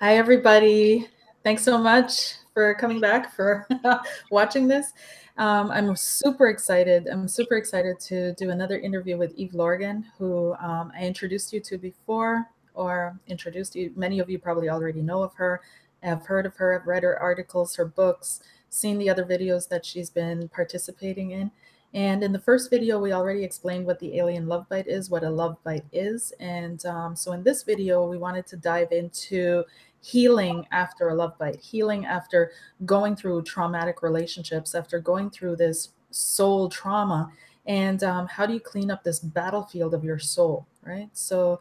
Hi, everybody. Thanks so much for coming back for watching this. Um, I'm super excited. I'm super excited to do another interview with Eve Lorgen, who um, I introduced you to before, or introduced you. Many of you probably already know of her, have heard of her, have read her articles, her books, seen the other videos that she's been participating in. And in the first video, we already explained what the alien love bite is, what a love bite is. And um, so in this video, we wanted to dive into healing after a love bite, healing after going through traumatic relationships, after going through this soul trauma. And um, how do you clean up this battlefield of your soul, right? So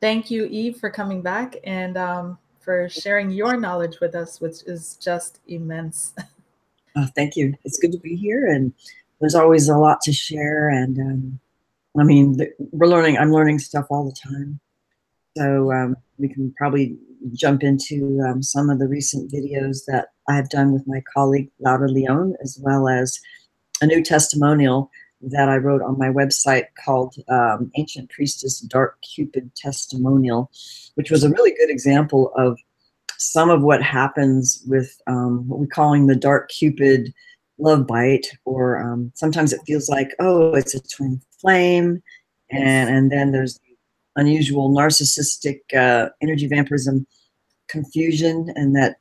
thank you, Eve, for coming back and um, for sharing your knowledge with us, which is just immense. Oh, thank you. It's good to be here. And there's always a lot to share. And um, I mean, we're learning, I'm learning stuff all the time. So um, we can probably jump into um, some of the recent videos that I have done with my colleague Laura Leon, as well as a new testimonial that I wrote on my website called um, Ancient Priestess Dark Cupid Testimonial, which was a really good example of some of what happens with um, what we're calling the Dark Cupid love bite, or um, sometimes it feels like, oh, it's a twin flame. And, and then there's unusual narcissistic uh, energy vampirism confusion, and that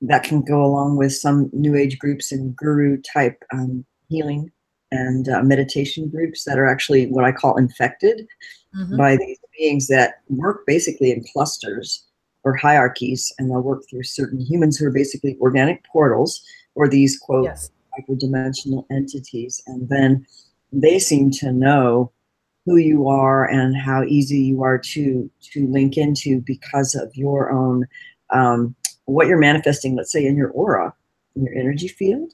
that can go along with some new age groups and guru type um, healing and uh, meditation groups that are actually what I call infected mm-hmm. by these beings that work basically in clusters or hierarchies, and they'll work through certain humans who are basically organic portals or these quote yes. hyperdimensional entities, and then they seem to know who you are and how easy you are to to link into because of your own um, what you're manifesting let's say in your aura in your energy field.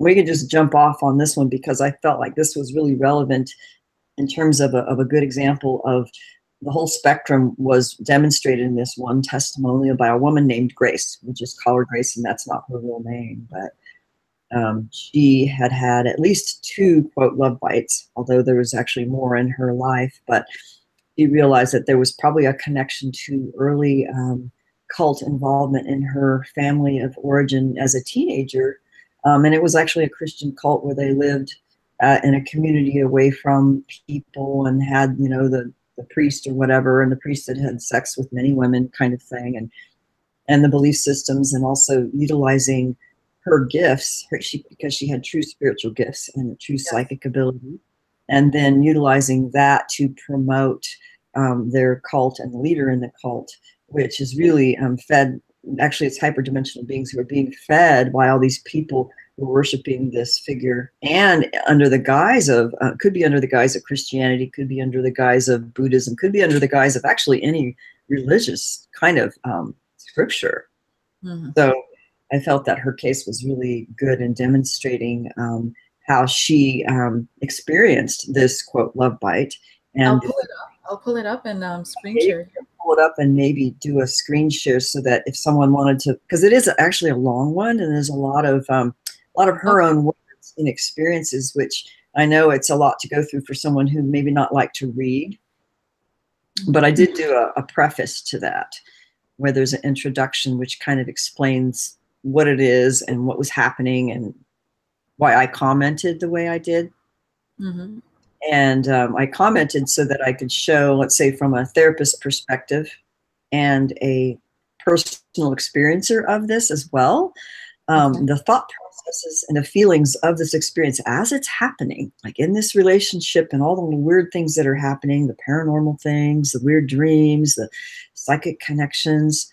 We can just jump off on this one because i felt like this was really relevant in terms of a, of a good example of the whole spectrum was demonstrated in this one testimonial by a woman named grace. We just call her grace and that's not her real name but um, she had had at least two quote love bites, although there was actually more in her life. But she realized that there was probably a connection to early um, cult involvement in her family of origin as a teenager. Um, and it was actually a Christian cult where they lived uh, in a community away from people and had, you know, the, the priest or whatever, and the priest had had sex with many women, kind of thing, and and the belief systems, and also utilizing her gifts, her, she, because she had true spiritual gifts and true yes. psychic ability, and then utilizing that to promote um, their cult and the leader in the cult, which is really um, fed. Actually, it's hyperdimensional beings who are being fed by all these people who are worshiping this figure, and under the guise of uh, could be under the guise of Christianity, could be under the guise of Buddhism, could be under the guise of actually any religious kind of um, scripture. Mm-hmm. So I felt that her case was really good in demonstrating um, how she um, experienced this quote love bite. And I'll pull it up. I'll pull it up and um, screen share. Pull it up and maybe do a screen share so that if someone wanted to, because it is actually a long one and there's a lot of um, a lot of her own words and experiences, which I know it's a lot to go through for someone who maybe not like to read. But I did do a, a preface to that, where there's an introduction which kind of explains what it is and what was happening and why I commented the way I did. Mm-hmm. And um, I commented so that I could show, let's say, from a therapist perspective and a personal experiencer of this as well, um, the thought processes and the feelings of this experience as it's happening, like in this relationship and all the weird things that are happening the paranormal things, the weird dreams, the psychic connections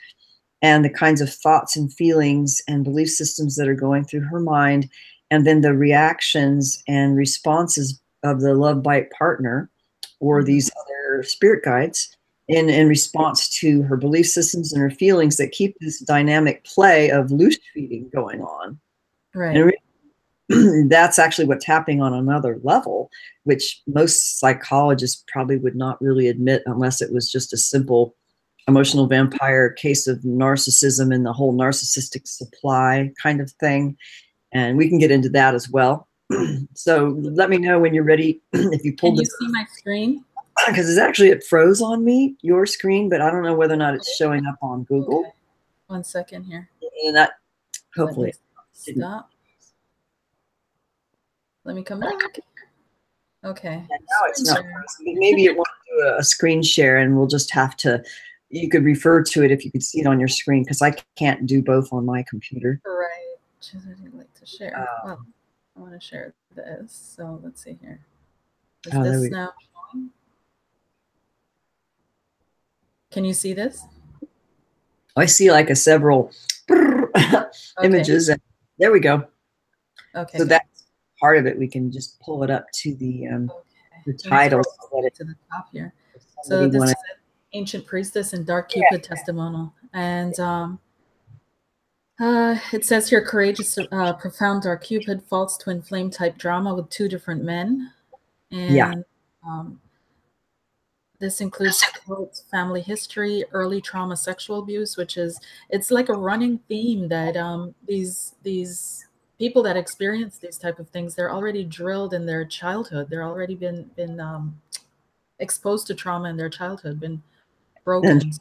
and the kinds of thoughts and feelings and belief systems that are going through her mind, and then the reactions and responses of the love bite partner or mm-hmm. these other spirit guides in, in response to her belief systems and her feelings that keep this dynamic play of loosh feeding going on. Right. And that's actually what's happening on another level, which most psychologists probably would not really admit unless it was just a simple emotional vampire case of narcissism and the whole narcissistic supply kind of thing. And we can get into that as well. so let me know when you're ready. if you pull Can you see my screen? Because it's actually, it froze on me, your screen, but I don't know whether or not it's showing up on Google. one second here. And that hopefully stop. Let me come back. Okay. Yeah, now it's not. Maybe it won't do a screen share, and we'll just have to. You could refer to it if you could see it on your screen, because I can't do both on my computer. Right. I'd like to share. Um, well, I want to share this. So let's see here. Is oh, this now showing? Can you see this? I see like a several okay. images. And there we go. Okay. So that's part of it. We can just pull it up to the um, okay. the title. To the top here. So this is ancient priestess and dark cupid yeah. testimonial, and um, uh, it says here courageous, uh, profound dark cupid, false twin flame type drama with two different men, and yeah. um, this includes family history, early trauma, sexual abuse, which is it's like a running theme that um, these these people that experience these type of things they're already drilled in their childhood. They're already been been um, exposed to trauma in their childhood, been broken. And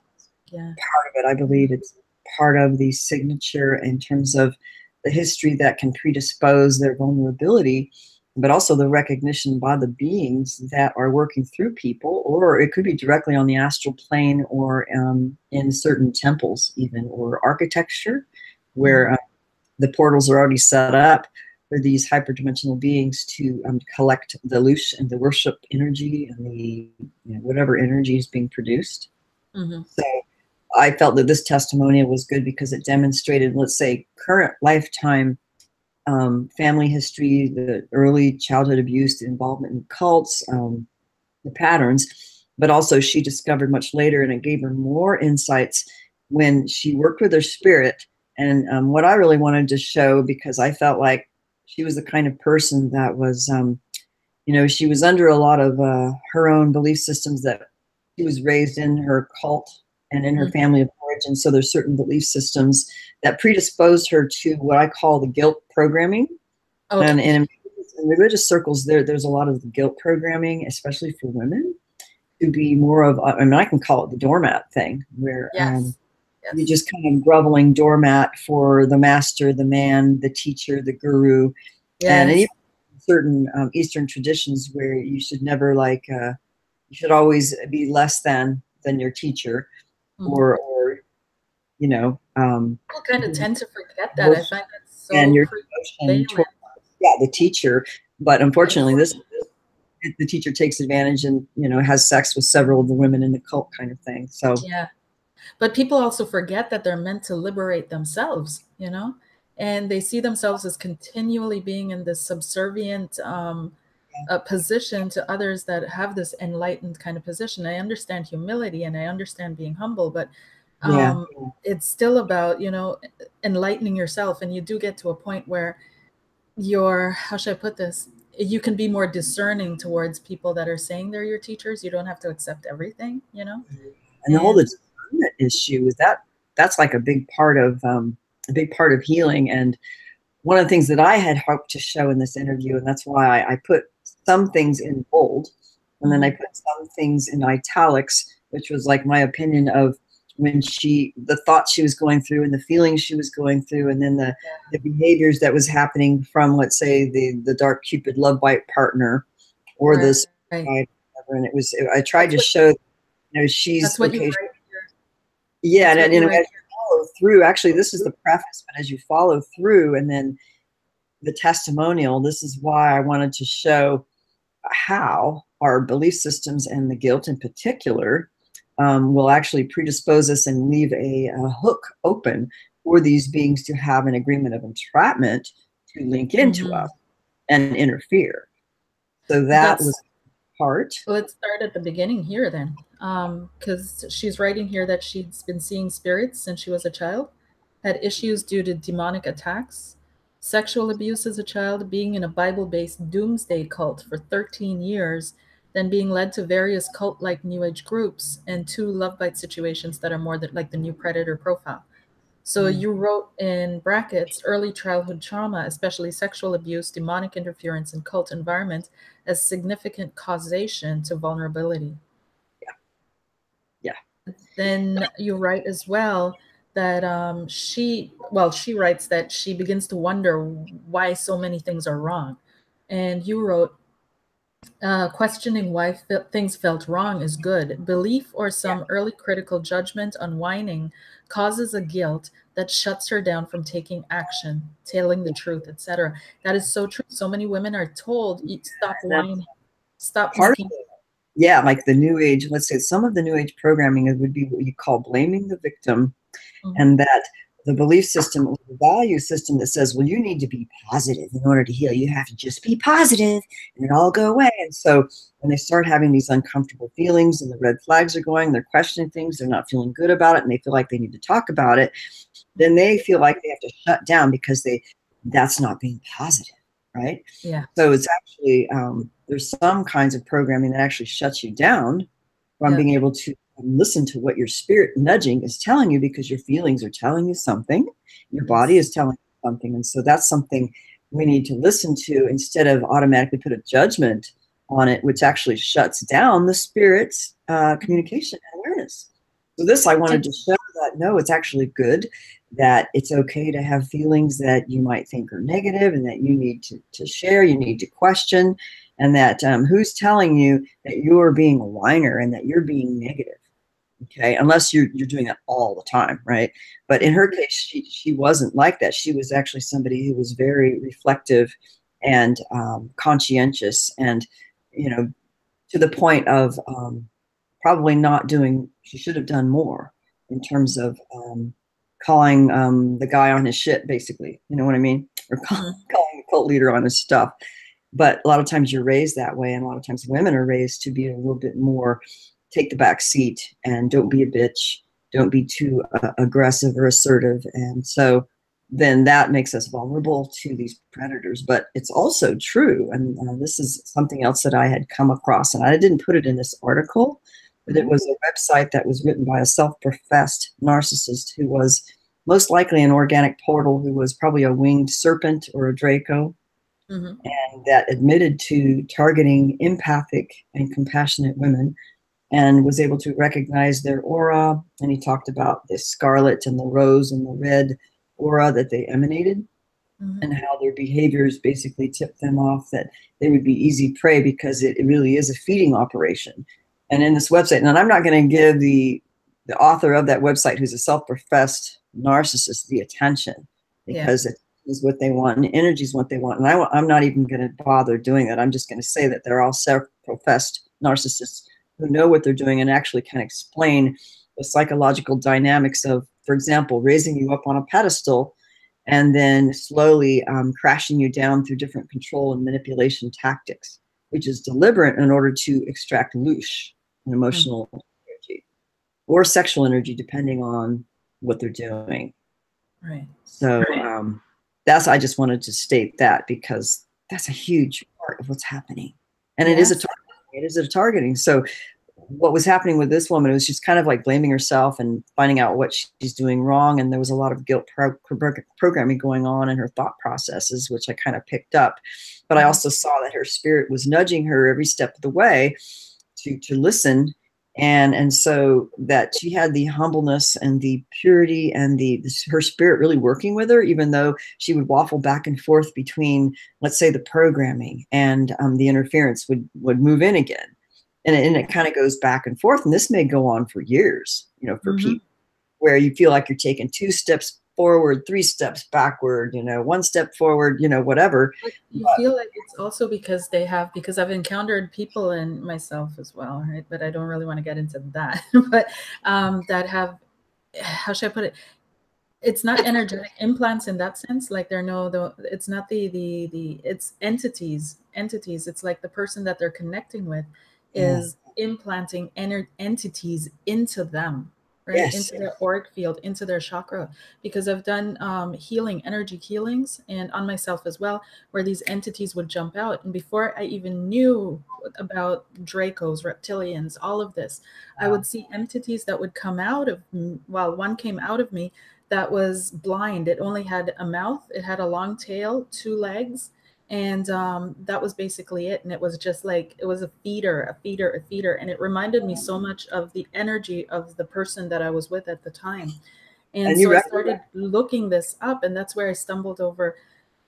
yeah, part of it, I believe, it's part of the signature in terms of the history that can predispose their vulnerability but also the recognition by the beings that are working through people, or it could be directly on the astral plane or um, in certain temples, even, or architecture, where uh, the portals are already set up for these hyperdimensional beings to um, collect the loosh and the worship energy and the you know, whatever energy is being produced. Mm-hmm. So I felt that this testimonial was good because it demonstrated, let's say, current lifetime um, family history, the early childhood abuse, the involvement in cults, um, the patterns, but also she discovered much later, and it gave her more insights when she worked with her spirit. And um, what I really wanted to show, because I felt like she was the kind of person that was, um, you know, she was under a lot of uh, her own belief systems that she was raised in her cult and in her mm-hmm. family of origin. So there's certain belief systems that predisposed her to what I call the guilt programming. Okay. And, and in religious circles, there there's a lot of guilt programming, especially for women, to be more of. I mean, I can call it the doormat thing, where yes. Um, yes. you're just kind of groveling doormat for the master, the man, the teacher, the guru, yes. and even certain um, Eastern traditions where you should never like. Uh, you should always be less than than your teacher, mm-hmm. or or you know. Um, People kind of tend to forget that. I find that so and your devotion yeah the teacher. But unfortunately, this the teacher takes advantage and you know has sex with several of the women in the cult kind of thing. So yeah, but people also forget that they're meant to liberate themselves. You know, and they see themselves as continually being in this subservient um, uh, position to others that have this enlightened kind of position. I understand humility and I understand being humble, but um, yeah. it's still about you know enlightening yourself, and you do get to a point where you're how should I put this? You can be more discerning towards people that are saying they're your teachers. You don't have to accept everything, you know. And the whole discernment issue is that that's like a big part of um, a big part of healing and one of the things that I had hoped to show in this interview, and that's why I, I put some things in bold and then I mm-hmm. put some things in italics, which was like my opinion of when she the thoughts she was going through and the feelings she was going through and then the, the behaviors that was happening from let's say the the dark cupid love bite partner or right. this right. and it was i tried that's to show you know she's that's what okay, yeah and, and, and as you follow through actually this is the preface but as you follow through and then the testimonial this is why i wanted to show how our belief systems and the guilt in particular um, will actually predispose us and leave a, a, hook open for these beings to have an agreement of entrapment to link into mm-hmm. us and interfere. So that That's, was part. Let's start at the beginning here then, because um, she's writing here that she's been seeing spirits since she was a child, had issues due to demonic attacks, sexual abuse as a child, being in a Bible based doomsday cult for 13 years then being led to various cult like New Age groups and two love bite situations that are more than, like the new predator profile. So mm. you wrote in brackets early childhood trauma, especially sexual abuse, demonic interference, and cult environment as significant causation to vulnerability. Yeah. Yeah. Then you write as well that um, she, well, she writes that she begins to wonder why so many things are wrong. And you wrote, uh, questioning why fe- things felt wrong is good. Belief or some yeah. early critical judgment unwinding causes a guilt that shuts her down from taking action, telling the truth, etc. That is so true. So many women are told, "Stop whining, stop." Part yeah, like the new age. Let's say some of the new age programming would be what you call blaming the victim mm-hmm. and that the belief system or the value system that says, well, you need to be positive in order to heal. You have to just be positive and it'll all go away. And so when they start having these uncomfortable feelings and the red flags are going, they're questioning things, they're not feeling good about it, and they feel like they need to talk about it, then they feel like they have to shut down because they that's not being positive. Right. Yeah. So it's actually um, there's some kinds of programming that actually shuts you down from yeah. being able to listen to what your spirit nudging is telling you because your feelings are telling you something, your body is telling you something. And so that's something we need to listen to instead of automatically put a judgment on it, which actually shuts down the spirit's uh, communication and awareness. So, this I wanted to show that no, it's actually good, that it's okay to have feelings that you might think are negative and that you need to, to share, you need to question, and that um, who's telling you that you're being a whiner and that you're being negative okay unless you're you're doing that all the time right? But in her case she she wasn't like that. She was actually somebody who was very reflective and um, conscientious and you know to the point of um, probably not doing she should have done more in terms of um, calling um, the guy on his shit basically you know what i mean? Or call, mm-hmm. calling the cult leader on his stuff. But a lot of times you're raised that way and a lot of times women are raised to be a little bit more take the back seat and don't be a bitch. Don't be too uh, aggressive or assertive. And so then that makes us vulnerable to these predators. But it's also true. And uh, this is something else that i had come across and i didn't put it in this article but it was a website that was written by a self-professed narcissist who was most likely an organic portal who was probably a winged serpent or a draco. Mm-hmm. and that admitted to targeting empathic and compassionate women and was able to recognize their aura. And he talked about the scarlet and the rose and the red aura that they emanated mm-hmm. and how their behaviors basically tipped them off that they would be easy prey because it, it really is a feeding operation. And in this website, and I'm not going to give the the author of that website, who's a self-professed narcissist, the attention because yeah. it is what they want and energy is what they want. And I, I'm not even going to bother doing that. I'm just going to say that they're all self-professed narcissists who know what they're doing and actually can explain the psychological dynamics of, for example, raising you up on a pedestal and then slowly um, crashing you down through different control and manipulation tactics, which is deliberate in order to extract loosh and emotional mm-hmm. energy or sexual energy, depending on what they're doing. Right. So um, that's I just wanted to state that because that's a huge part of what's happening, and yes. it is a target it is a targeting. So what was happening with this woman was she's kind of like blaming herself and finding out what she's doing wrong and there was a lot of guilt pro- programming going on in her thought processes which i kind of picked up but i mm-hmm. also saw that her spirit was nudging her every step of the way to to listen and and so that she had the humbleness and the purity and the, the her spirit really working with her even though she would waffle back and forth between let's say the programming and um, the interference would would move in again and it, and it kind of goes back and forth and this may go on for years you know for mm-hmm. people where you feel like you're taking two steps forward, three steps backward, you know, one step forward, you know, whatever. You but, feel like it's also because they have, because I've encountered people and myself as well, right? But I don't really want to get into that, but um, that have, how should I put it? It's not energetic implants in that sense. Like there are no, the, it's not the, the, the, it's entities, entities. It's like the person that they're connecting with is yeah. implanting entities into them right yes. into their auric field into their chakra because i've done um, healing energy healings and on myself as well where these entities would jump out and before i even knew about dracos reptilians all of this wow. i would see entities that would come out of well one came out of me that was blind it only had a mouth it had a long tail two legs and um, that was basically it. And it was just like it was a feeder a feeder a feeder. And it reminded me so much of the energy of the person that i was with at the time. And, and so I started looking this up, and that's where I stumbled over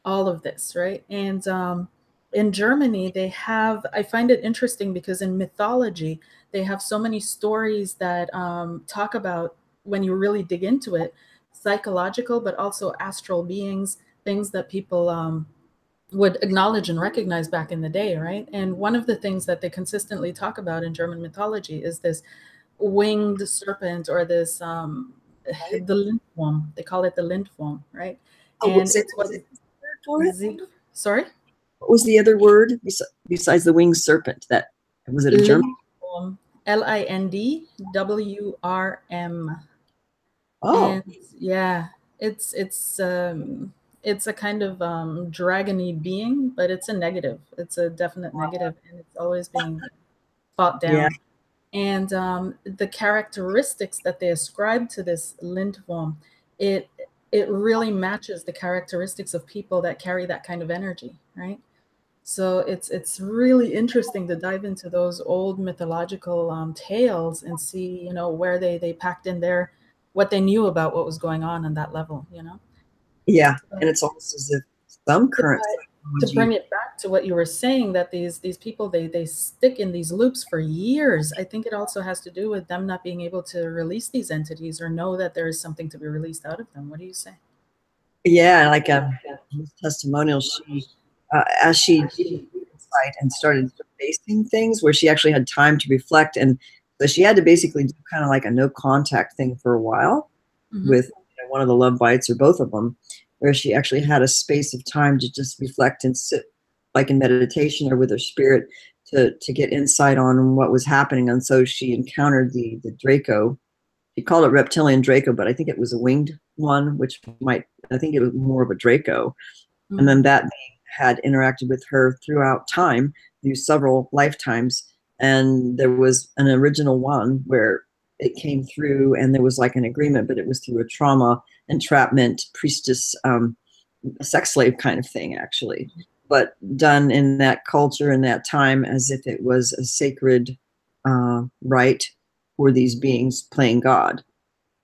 all of this, right? And um, in Germany, they have, I find it interesting because in mythology, they have so many stories that um, talk about, when you really dig into it, psychological, but also astral beings, things that people um, would acknowledge and recognize back in the day, right? And one of the things that they consistently talk about in German mythology is this winged serpent or this um, the lindworm. They call it the lindworm, right? Oh, and it's what it? sorry. What was the other word besides the winged serpent? That was it a German? L I N D W R M. Oh, and yeah, it's it's um it's a kind of um dragony being, but it's a negative. It's a definite negative, and it's always being fought down. Yeah. And um, the characteristics that they ascribe to this lindworm, it it really matches the characteristics of people that carry that kind of energy, right? So it's it's really interesting to dive into those old mythological um, tales and see, you know, where they they packed in their what they knew about what was going on on that level, you know. Yeah, and it's almost as if some current to bring it back to what you were saying that these these people they they stick in these loops for years i think it also has to do with them not being able to release these entities or know that there is something to be released out of them. What do you say? Yeah like um, a testimonial she uh, as she insight and started facing things where she actually had time to reflect and so she had to basically do kind of like a no contact thing for a while mm-hmm. with you know, one of the love bites or both of them where she actually had a space of time to just reflect and sit like in meditation or with her spirit to to get insight on what was happening. And so she encountered the the draco. She called it reptilian draco but i think it was a winged one which might i think it was more of a draco. Mm-hmm. and then that had interacted with her throughout time through several lifetimes. And there was an original one where it came through and there was like an agreement but it was through a trauma entrapment priestess um, sex slave kind of thing actually but done in that culture and that time as if it was a sacred uh, rite for these beings playing god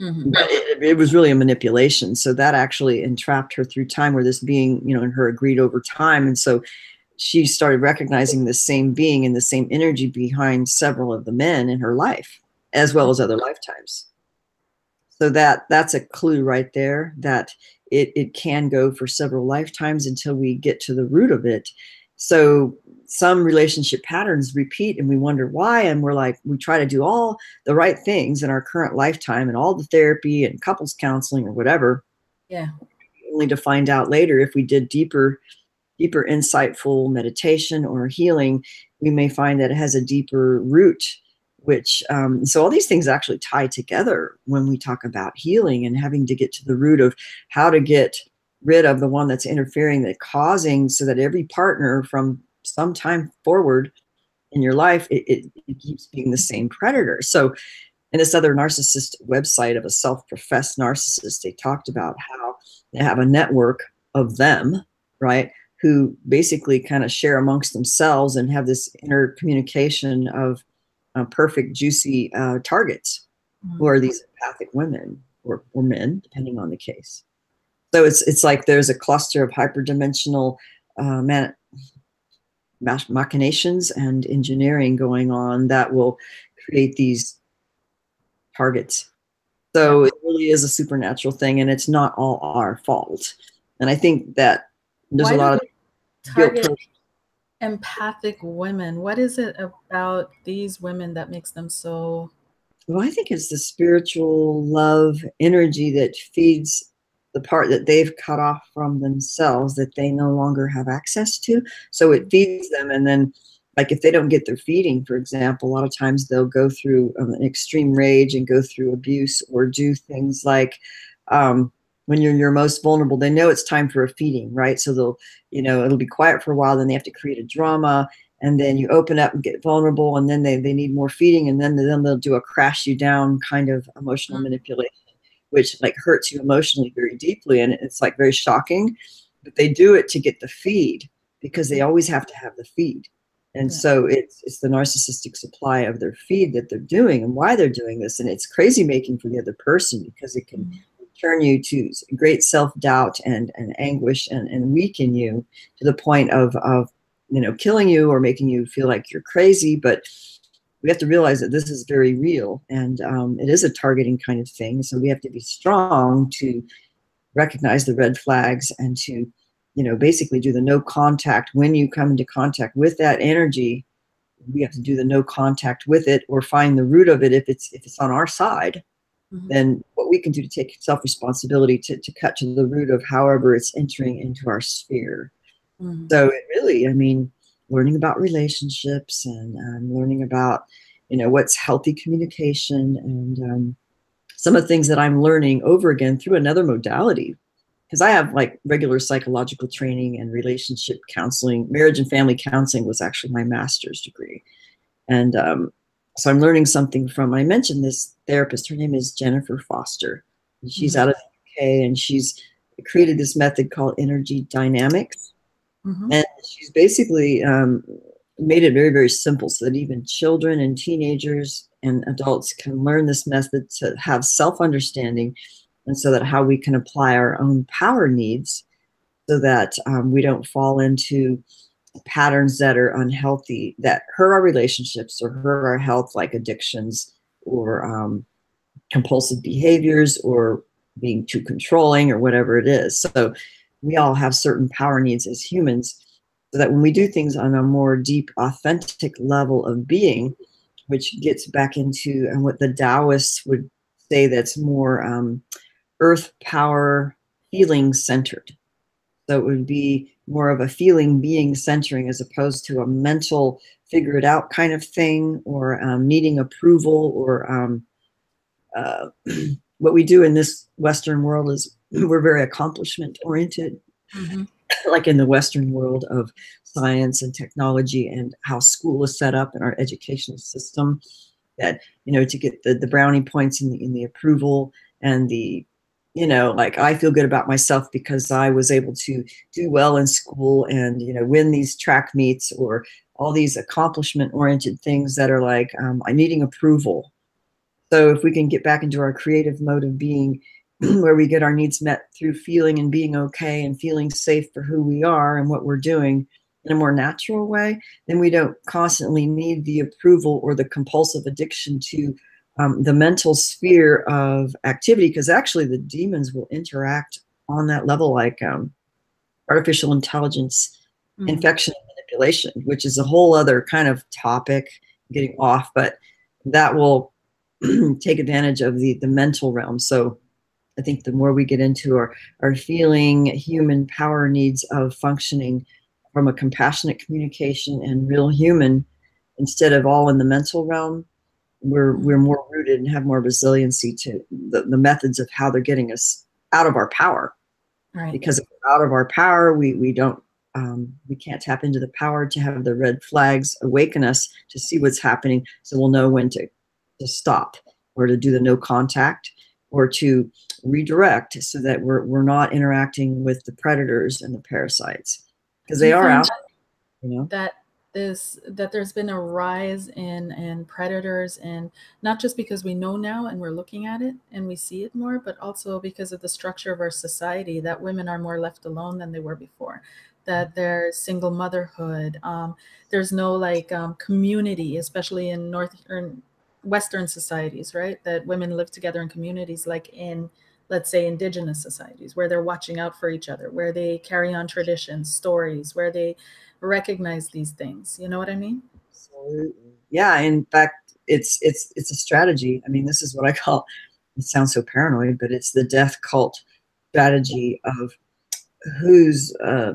mm-hmm. but it, it, was really a manipulation so that actually entrapped her through time where this being you know and her agreed over time and so she started recognizing the same being and the same energy behind several of the men in her life as well as other lifetimes so that that's a clue right there that it, it can go for several lifetimes until we get to the root of it. So some relationship patterns repeat and we wonder why and we're like we try to do all the right things in our current lifetime and all the therapy and couples counseling or whatever. Yeah. Only to find out later if we did deeper deeper insightful meditation or healing we may find that it has a deeper root which um, so all these things actually tie together when we talk about healing and having to get to the root of how to get rid of the one that's interfering that causing so that every partner from some time forward in your life it, it, it keeps being the same predator. So in this other narcissist website of a self-professed narcissist they talked about how they have a network of them right who basically kind of share amongst themselves and have this intercommunication of uh, perfect, juicy uh, targets mm-hmm. who are these empathic women or, or men, depending on the case. So it's it's like there's a cluster of hyperdimensional uh, man- machinations and engineering going on that will create these targets. So it really is a supernatural thing, and it's not all our fault. And I think that there's Why a lot of target empathic women. What is it about these women that makes them so? Well, I think it's the spiritual love energy that feeds the part that they've cut off from themselves that they no longer have access to. So it feeds them. And then, like, if they don't get their feeding, for example, a lot of times they'll go through um, an extreme rage and go through abuse or do things like, um, when you're your most vulnerable, they know it's time for a feeding, right? So they'll, you know, it'll be quiet for a while, then they have to create a drama, and then you open up and get vulnerable, and then they, they need more feeding, and then then they'll do a crash you down kind of emotional mm-hmm. manipulation, which like hurts you emotionally very deeply, and it's like very shocking. But they do it to get the feed because they always have to have the feed. And yeah. so it's it's the narcissistic supply of their feed that they're doing and why they're doing this. And it's crazy making for the other person because it can mm-hmm turn you to great self-doubt and, and anguish and, and weaken you to the point of, of you know killing you or making you feel like you're crazy. But we have to realize that this is very real and um, it is a targeting kind of thing. So we have to be strong to recognize the red flags and to you know basically do the no contact. When you come into contact with that energy we have to do the no contact with it or find the root of it if it's if it's on our side mm-hmm. then what we can do to take self responsibility to, to cut to the root of however it's entering into our sphere mm-hmm. so it really i mean learning about relationships and um, learning about you know what's healthy communication and um, some of the things that i'm learning over again through another modality because I have like regular psychological training and relationship counseling. Marriage and family counseling was actually my master's degree. And um, so I'm learning something from, I mentioned this therapist, her name is Jennifer Foster. She's mm-hmm. out of the UK and she's created this method called energy dynamics. Mm-hmm. And she's basically um, made it very, very simple so that even children and teenagers and adults can learn this method to have self understanding and so that how we can apply our own power needs so that um, we don't fall into patterns that are unhealthy that hurt our relationships or hurt our health like addictions or um, compulsive behaviors or being too controlling or whatever it is so we all have certain power needs as humans so that when we do things on a more deep authentic level of being which gets back into and what the taoists would say that's more um, earth power feeling centered. So it would be more of a feeling being centering as opposed to a mental figure it out kind of thing or um, needing approval or um, uh, what we do in this Western world is we're very accomplishment oriented. Mm-hmm. like in the Western world of science and technology and how school is set up in our educational system, that you know to get the, the brownie points in the in the approval and the you know like i feel good about myself because i was able to do well in school and you know win these track meets or all these accomplishment oriented things that are like um, i'm needing approval. So if we can get back into our creative mode of being where we get our needs met through feeling and being okay and feeling safe for who we are and what we're doing in a more natural way then we don't constantly need the approval or the compulsive addiction to um, the mental sphere of activity because actually the demons will interact on that level like um, artificial intelligence mm-hmm. infection and manipulation which is a whole other kind of topic getting off but that will take advantage of the the mental realm so i think the more we get into our our feeling human power needs of functioning from a compassionate communication and real human instead of all in the mental realm we're we're more rooted and have more resiliency to the, the methods of how they're getting us out of our power. Right. Because out of our power we we don't um, we can't tap into the power to have the red flags awaken us to see what's happening. So we'll know when to to stop or to do the no contact or to redirect so that we're, we're not interacting with the predators and the parasites. Because they are out you know? that this that there's been a rise in in predators and not just because we know now and we're looking at it and we see it more but also because of the structure of our society that women are more left alone than they were before that there's single motherhood um, there's no like um, community especially in northern western societies right that women live together in communities like in let's say indigenous societies where they're watching out for each other where they carry on traditions stories where they recognize these things. You know what I mean? Absolutely. Yeah. In fact, it's it's it's a strategy. I mean, this is what I call. It sounds so paranoid, but it's the death cult strategy of who's uh,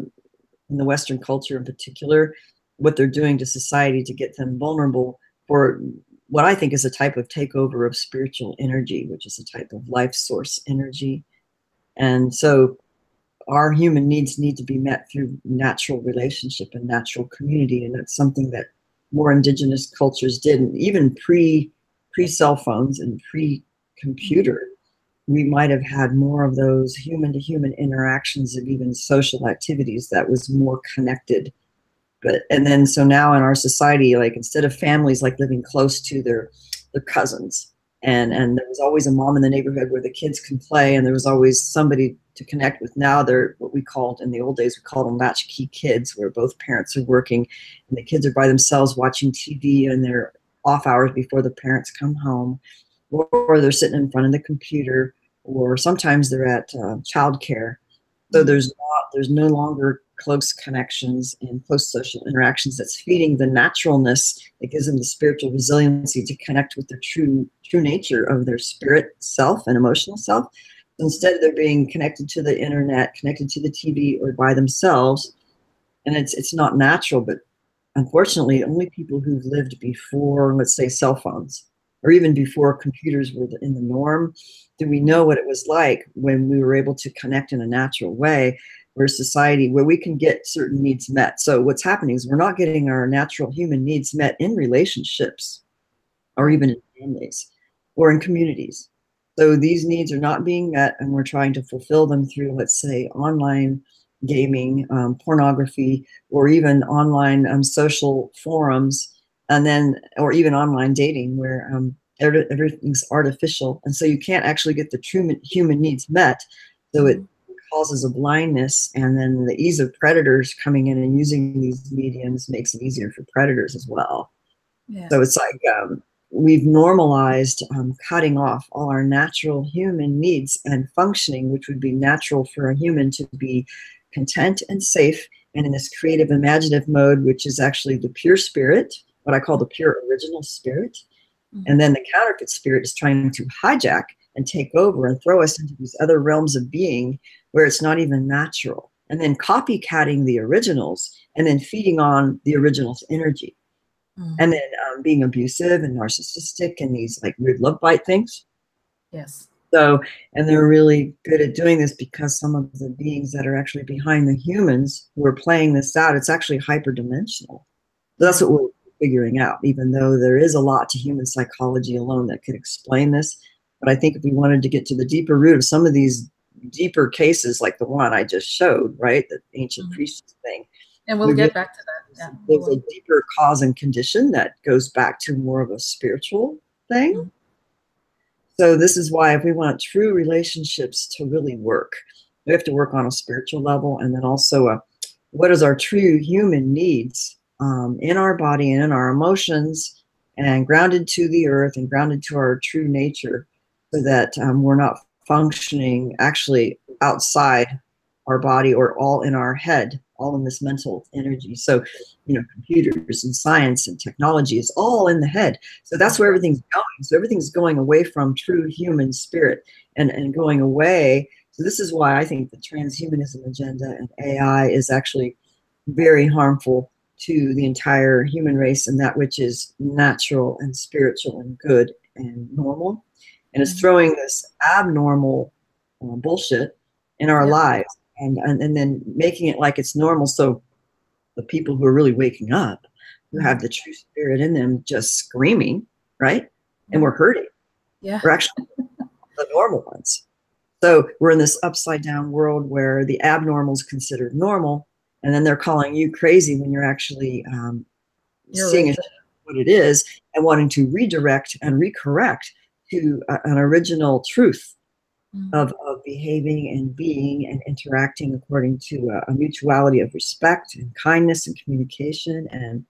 in the Western culture in particular, what they're doing to society to get them vulnerable for what I think is a type of takeover of spiritual energy, which is a type of life source energy. And so our human needs need to be met through natural relationship and natural community and that's something that more indigenous cultures did and even pre pre cell phones and pre computer we might have had more of those human to human interactions of even social activities that was more connected. But and then so now in our society like instead of families like living close to their their cousins and and there was always a mom in the neighborhood where the kids can play and there was always somebody to connect with. Now they're what we called in the old days we called them latchkey kids where both parents are working and the kids are by themselves watching tv and they're off hours before the parents come home. Or they're sitting in front of the computer or sometimes they're at uh, childcare. So there's not there's no longer close connections and close social interactions that's feeding the naturalness that gives them the spiritual resiliency to connect with their true true nature of their spirit self and emotional self instead they're being connected to the internet connected to the tv or by themselves and it's it's not natural but unfortunately only people who've lived before let's say cell phones or even before computers were in the norm do we know what it was like when we were able to connect in a natural way we're society where we can get certain needs met. So what's happening is we're not getting our natural human needs met in relationships or even in families or in communities. So these needs are not being met and we're trying to fulfill them through, let's say, online gaming, um, pornography, or even online um, social forums, and then, or even online dating where um, everything's artificial. And so you can't actually get the true human needs met. So it causes a blindness and then the ease of predators coming in and using these mediums makes it easier for predators as well yeah. so it's like um, we've normalized um, cutting off all our natural human needs and functioning which would be natural for a human to be content and safe and in this creative imaginative mode which is actually the pure spirit what i call the pure original spirit mm-hmm. and then the counterfeit spirit is trying to hijack and take over and throw us into these other realms of being where it's not even natural. And then copycatting the originals and then feeding on the original's energy. Mm. And then um, being abusive and narcissistic and these like weird love bite things. Yes. So, and they're really good at doing this because some of the beings that are actually behind the humans who are playing this out, it's actually hyperdimensional. That's what we're figuring out, even though there is a lot to human psychology alone that could explain this. But I think if we wanted to get to the deeper root of some of these deeper cases like the one I just showed, right? The ancient mm-hmm. priest thing. And we'll get back to that. Yeah. There's a deeper cause and condition that goes back to more of a spiritual thing. Mm-hmm. So this is why if we want true relationships to really work, we have to work on a spiritual level and then also a, what is our true human needs um, in our body and in our emotions and grounded to the earth and grounded to our true nature so that um, we're not functioning actually outside our body or all in our head, all in this mental energy. So, you know, computers and science and technology is all in the head. So that's where everything's going. So everything's going away from true human spirit and, and going away. So this is why I think the transhumanism agenda and AI is actually very harmful to the entire human race and that which is natural and spiritual and good and normal and it's throwing this abnormal uh, bullshit in our yeah. lives and, and and then making it like it's normal so the people who are really waking up who have the true spirit in them just screaming right and we're hurting yeah we're actually the normal ones so we're in this upside down world where the abnormal is considered normal and then they're calling you crazy when you're actually um, you're seeing right. what it is and wanting to redirect and recorrect to a, an original truth. Of, of behaving and being and interacting according to a, a, mutuality of respect and kindness and communication and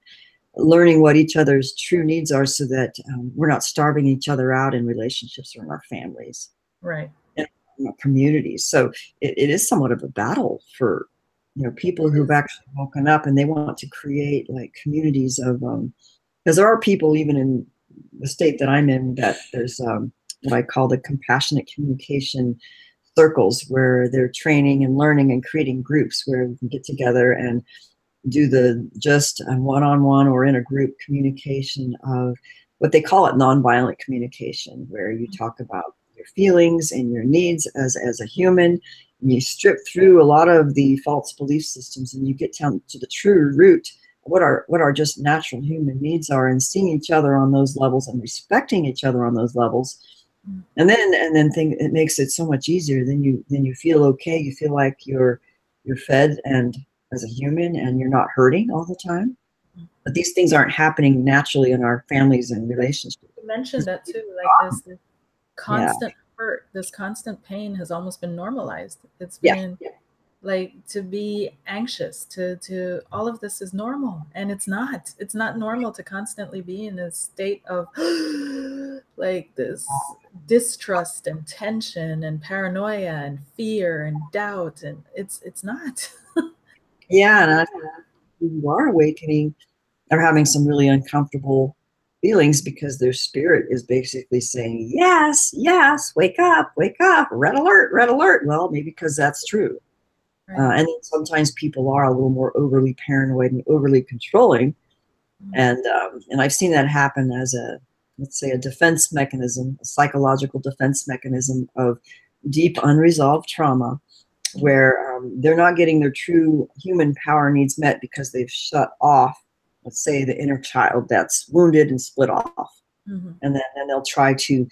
learning what each other's true needs are so that um, we're not starving each other out in relationships or in our families. Right. And our communities. So it, it is somewhat of a battle for you know people who've actually woken up and they want to create like communities of um because there are people even in the state that I'm in that there's um, what I call the compassionate communication circles where they're training and learning and creating groups where we can get together and do the just um, one-on-one or in a group communication of what they call it nonviolent communication where you talk about your feelings and your needs as, as a human and you strip through a lot of the false belief systems and you get down to the true root what our what our just natural human needs are and seeing each other on those levels and respecting each other on those levels and then and then think it makes it so much easier then you then you feel okay you feel like you're you're fed and as a human and you're not hurting all the time mm-hmm. but these things aren't happening naturally in our families and relationships. You mentioned that too, like this, this constant yeah. hurt, this constant pain has almost been normalized. It's been yeah. like to be anxious, to to all of this is normal, and it's not. It's not normal to constantly be in a state of like this distrust and tension and paranoia and fear and doubt, and it's it's not. yeah, and I, you are awakening are having some really uncomfortable feelings because their spirit is basically saying, Yes, yes, wake up, wake up, red alert, red alert. Well, maybe because that's true. Right. Uh, and sometimes people are a little more overly paranoid and overly controlling. Mm-hmm. And um, and I've seen that happen as a let's say a defense mechanism, a psychological defense mechanism of deep unresolved trauma where um, they're not getting their true human power needs met because they've shut off let's say the inner child that's wounded and split off mm-hmm. and then and they'll try to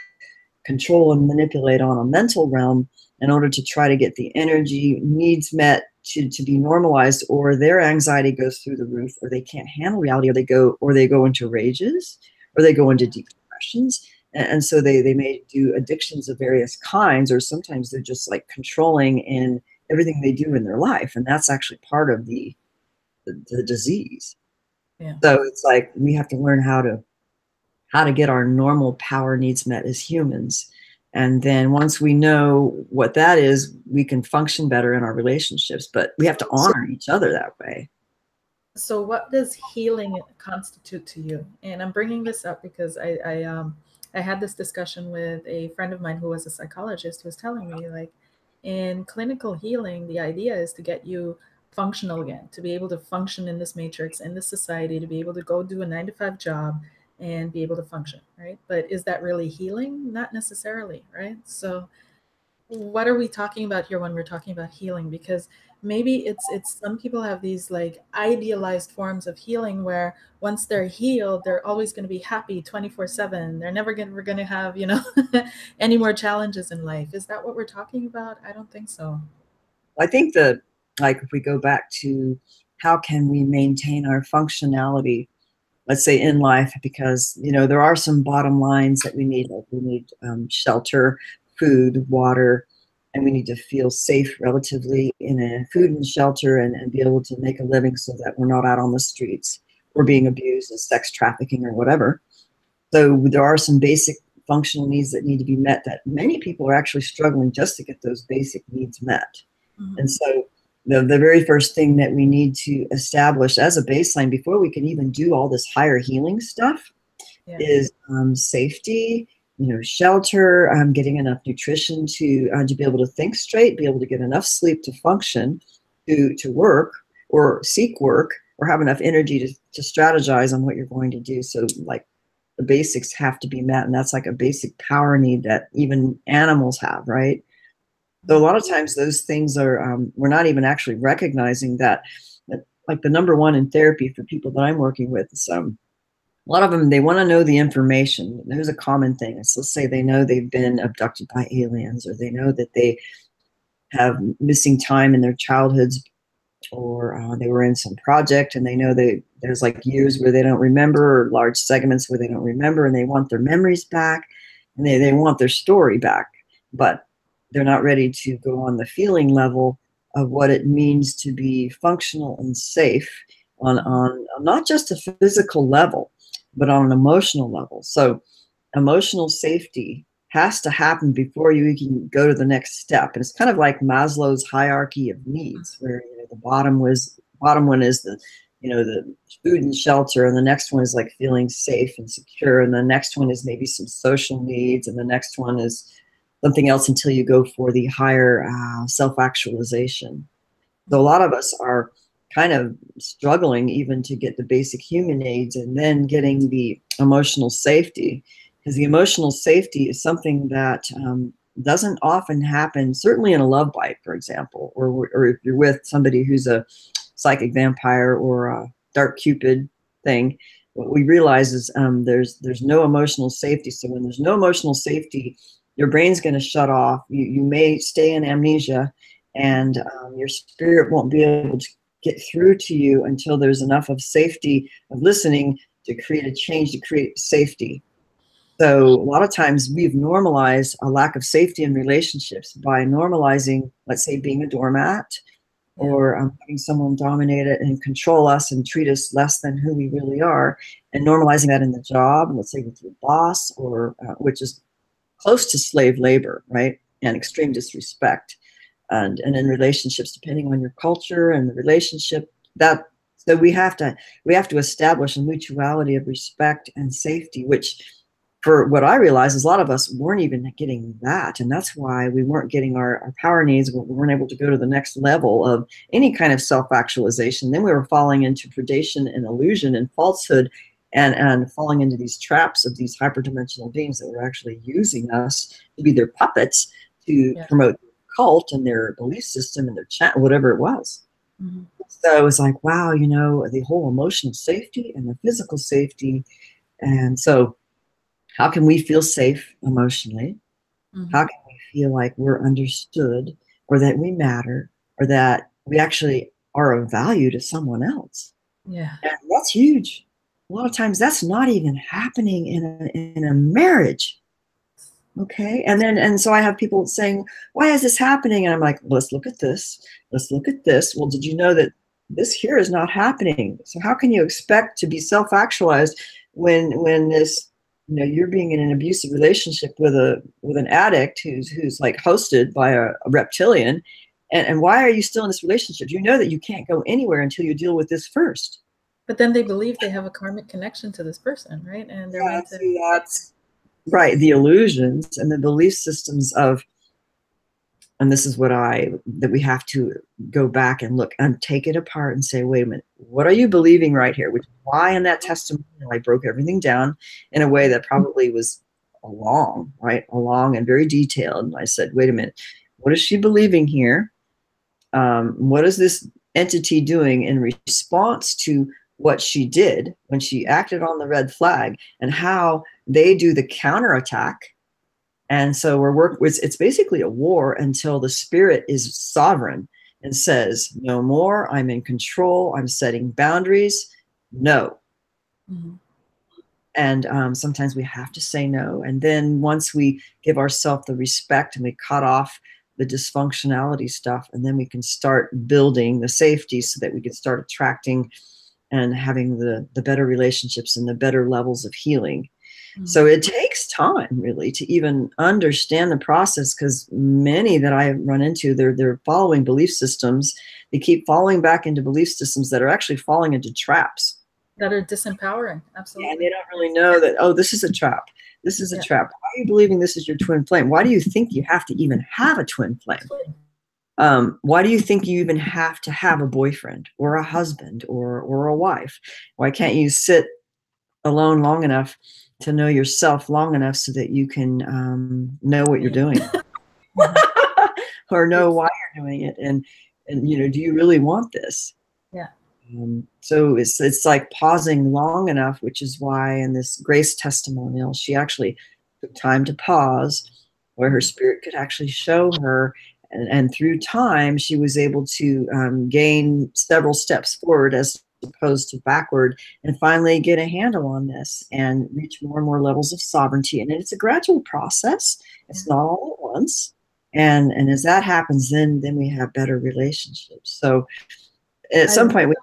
control and manipulate on a mental realm in order to try to get the energy needs met to, to be normalized or their anxiety goes through the roof or they can't handle reality or they go or they go into rages or they go into deep depressions and, so they they may do addictions of various kinds or sometimes they're just like controlling in everything they do in their life and that's actually part of the the, the disease yeah. So it's like we have to learn how to how to get our normal power needs met as humans. And then once we know what that is, we can function better in our relationships. But we have to honor each other that way. So, what does healing constitute to you? And I'm bringing this up because I, I um I had this discussion with a friend of mine who was a psychologist who was telling me like in clinical healing, the idea is to get you functional again, to be able to function in this matrix, in this society, to be able to go do a nine to five job and be able to function, right? But is that really healing? Not necessarily, right? So what are we talking about here when we're talking about healing? Because maybe it's it's some people have these like idealized forms of healing where once they're healed they're always going to be happy 24 7 they're never going, to have you know any more challenges in life. Is that what we're talking about? I don't think so. I think the like if we go back to how can we maintain our functionality let's say in life because you know there are some bottom lines that we need like we need um, shelter food water and we need to feel safe relatively in a food and shelter and, and be able to make a living so that we're not out on the streets or being abused as sex trafficking or whatever so there are some basic functional needs that need to be met that many people are actually struggling just to get those basic needs met mm-hmm. and so the, the very first thing that we need to establish as a baseline before we can even do all this higher healing stuff yeah. is um, safety you know shelter um, getting enough nutrition to uh, to be able to think straight be able to get enough sleep to function to to work or seek work or have enough energy to, to strategize on what you're going to do. So like the basics have to be met and that's like a basic power need that even animals have right? So a lot of times those things are um, we're not even actually recognizing that, that like the number one in therapy for people that i'm working with is um, a lot of them they want to know the information. There's a common thing. It's let's say they know they've been abducted by aliens or they know that they have missing time in their childhoods or uh, they were in some project and they know that there's like years where they don't remember or large segments where they don't remember and they want their memories back and they, they want their story back but they're not ready to go on the feeling level of what it means to be functional and safe on, on not just a physical level, but on an emotional level. So, emotional safety has to happen before you can go to the next step. And it's kind of like Maslow's hierarchy of needs, where you know, the bottom was bottom one is the you know the food and shelter and the next one is like feeling safe and secure and the next one is maybe some social needs and the next one is something else until you go for the higher uh, self actualization. So a lot of us are kind of struggling even to get the basic human needs and then getting the emotional safety because the emotional safety is something that um, doesn't often happen certainly in a love bite for example or, or if you're with somebody who's a psychic vampire or a dark cupid thing what we realize is um, there's there's no emotional safety so when there's no emotional safety your brain's going to shut off. You, you may stay in amnesia and um, your spirit won't be able to get through to you until there's enough of safety of listening to create a change to create safety. So a lot of times we've normalized a lack of safety in relationships by normalizing let's say being a doormat or um, having someone dominate it and control us and treat us less than who we really are and normalizing that in the job let's say with your boss or uh, which is close to slave labor right and extreme disrespect and and in relationships depending on your culture and the relationship that so we have to we have to establish a mutuality of respect and safety which for what i realize is a lot of us weren't even getting that. And that's why we weren't getting our, our power needs. We weren't able to go to the next level of any kind of self-actualization. Then we were falling into predation and illusion and falsehood and and falling into these traps of these hyperdimensional beings that were actually using us to be their puppets to yeah. promote cult and their belief system and their chat, whatever it was. Mm-hmm. So it was like, wow, you know, the whole emotional safety and the physical safety. And so, how can we feel safe emotionally? Mm-hmm. How can we feel like we're understood or that we matter or that we actually are of value to someone else? Yeah. And that's huge. A lot of times that's not even happening in a, in a marriage okay. And then and so i have people saying why is this happening? And i'm like let's look at this. Let's look at this. Well did you know that this here is not happening? So how can you expect to be self-actualized when when this you know you're being in an abusive relationship with a with an addict who's who's like hosted by a, a reptilian? And, and why are you still in this relationship? You know that you can't go anywhere until you deal with this first. But then they believe they have a karmic connection to this person right? And they're yeah, to- that's right the illusions and the belief systems of and this is what i that we have to go back and look and take it apart and say wait a minute what are you believing right here? Which why in that testimony i broke everything down in a way that probably was long right? Long and very detailed. And i said wait a minute what is she believing here? Um, what is this entity doing in response to what she did when she acted on the red flag? And how they do the counterattack. And so we're working with it's basically a war until the spirit is sovereign and says, No more, I'm in control, I'm setting boundaries. No. Mm-hmm. And um, sometimes we have to say no. And then once we give ourselves the respect and we cut off the dysfunctionality stuff, and then we can start building the safety so that we can start attracting and having the, the better relationships and the better levels of healing. So it takes time really to even understand the process because many that I run into, they're they're following belief systems. They keep falling back into belief systems that are actually falling into traps. That are disempowering. Absolutely. Yeah, they don't really know that, oh, this is a trap. This is a yeah. trap. Why are you believing this is your twin flame? Why do you think you have to even have a twin flame? Um, why do you think you even have to have a boyfriend or a husband or or a wife? Why can't you sit alone long enough to know yourself long enough so that you can um, know what you're doing or know why you're doing it. And and you know do you really want this? Yeah. Um, so it's it's like pausing long enough which is why in this grace testimonial she actually took time to pause where her spirit could actually show her. And, and through time she was able to um, gain several steps forward as opposed to backward and finally get a handle on this and reach more and more levels of sovereignty. And it's a gradual process. It's not all at once. And and as that happens then then we have better relationships. So at some point we,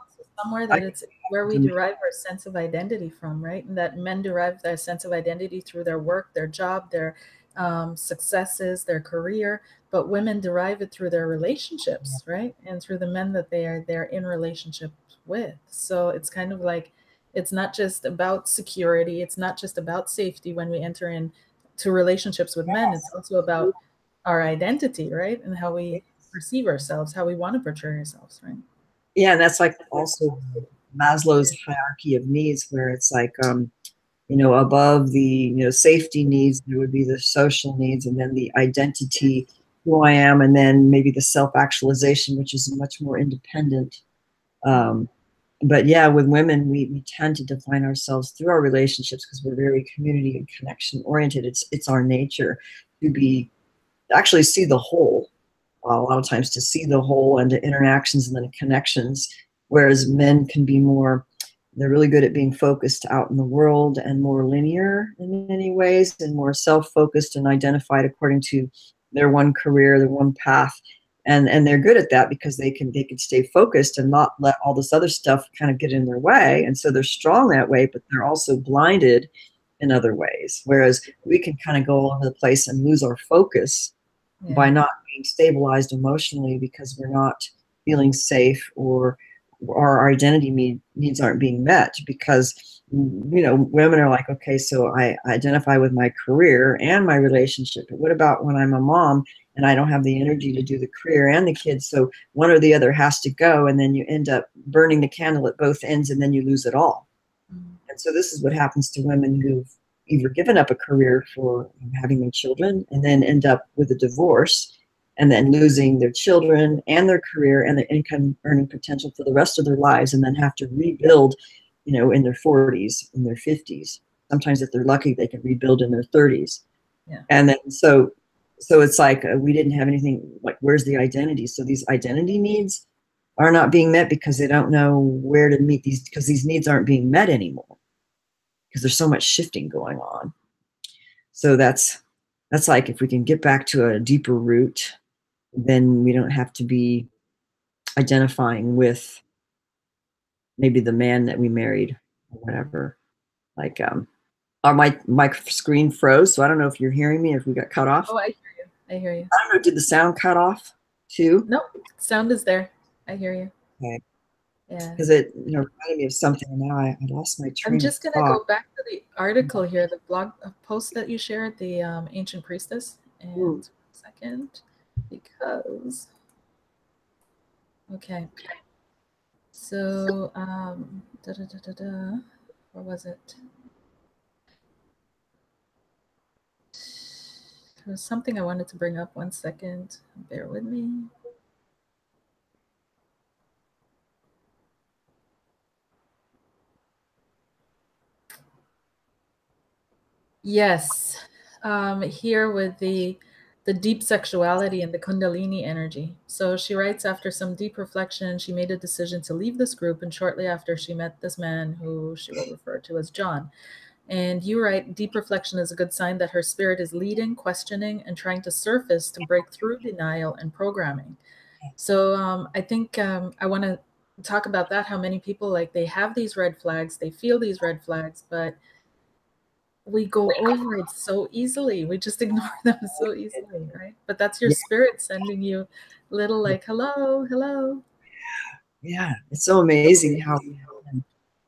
somewhere that I, it's where we derive our sense of identity from right? And that men derive their sense of identity through their work their job their um, successes their career but women derive it through their relationships right? And through the men that they are they're in relationship with. So it's kind of like it's not just about security, it's not just about safety when we enter into relationships with men, it's also about our identity, right? And how we perceive ourselves, how we want to portray ourselves, right? Yeah, and that's like also Maslow's hierarchy of needs, where it's like, um, you know, above the you know safety needs, there would be the social needs, and then the identity, who I am, and then maybe the self actualization, which is much more independent um, but yeah, with women, we, we tend to define ourselves through our relationships because we're very community and connection oriented. It's it's our nature to be actually see the whole. Uh, a lot of times to see the whole and the interactions and the connections whereas men can be more they're really good at being focused out in the world and more linear in many ways and more self-focused and identified according to their one career their one path and and they're good at that because they can they can stay focused and not let all this other stuff kind of get in their way and so they're strong that way but they're also blinded in other ways whereas we can kind of go all over the place and lose our focus yeah. by not being stabilized emotionally because we're not feeling safe or our identity need, needs aren't being met because you know women are like okay so I identify with my career and my relationship but what about when i'm a mom and i don't have the energy to do the career and the kids so one or the other has to go and then you end up burning the candle at both ends and then you lose it all mm-hmm. and so this is what happens to women who've either given up a career for having their children and then end up with a divorce and then losing their children and their career and their income earning potential for the rest of their lives and then have to rebuild you know in their 40s in their 50s sometimes if they're lucky they can rebuild in their 30s yeah. and then so so it's like uh, we didn't have anything like where's the identity so these identity needs are not being met because they don't know where to meet these because these needs aren't being met anymore because there's so much shifting going on so that's that's like if we can get back to a deeper root then we don't have to be identifying with maybe the man that we married or whatever. Like um are my my screen froze, so I don't know if you're hearing me if we got cut off. Oh, I hear. I hear you. I don't know, did the sound cut off too? No, sound is there. I hear you. Okay. Yeah. Because it you know reminded me of something and now I, I lost my train. I'm just gonna go back to the article here, the blog post that you shared, the um, ancient priestess. And Ooh. one second because okay so um da, da, da, da, da. where was it there was something i wanted to bring up one second bear with me yes um here with the the deep sexuality and the Kundalini energy. So she writes after some deep reflection, she made a decision to leave this group. And shortly after, she met this man who she will refer to as John. And you write, deep reflection is a good sign that her spirit is leading, questioning, and trying to surface to break through denial and programming. So um, I think um, I want to talk about that. How many people like they have these red flags, they feel these red flags, but we go over it so easily. We just ignore them so easily, right? But that's your spirit sending you little like hello, hello. Yeah, it's so amazing how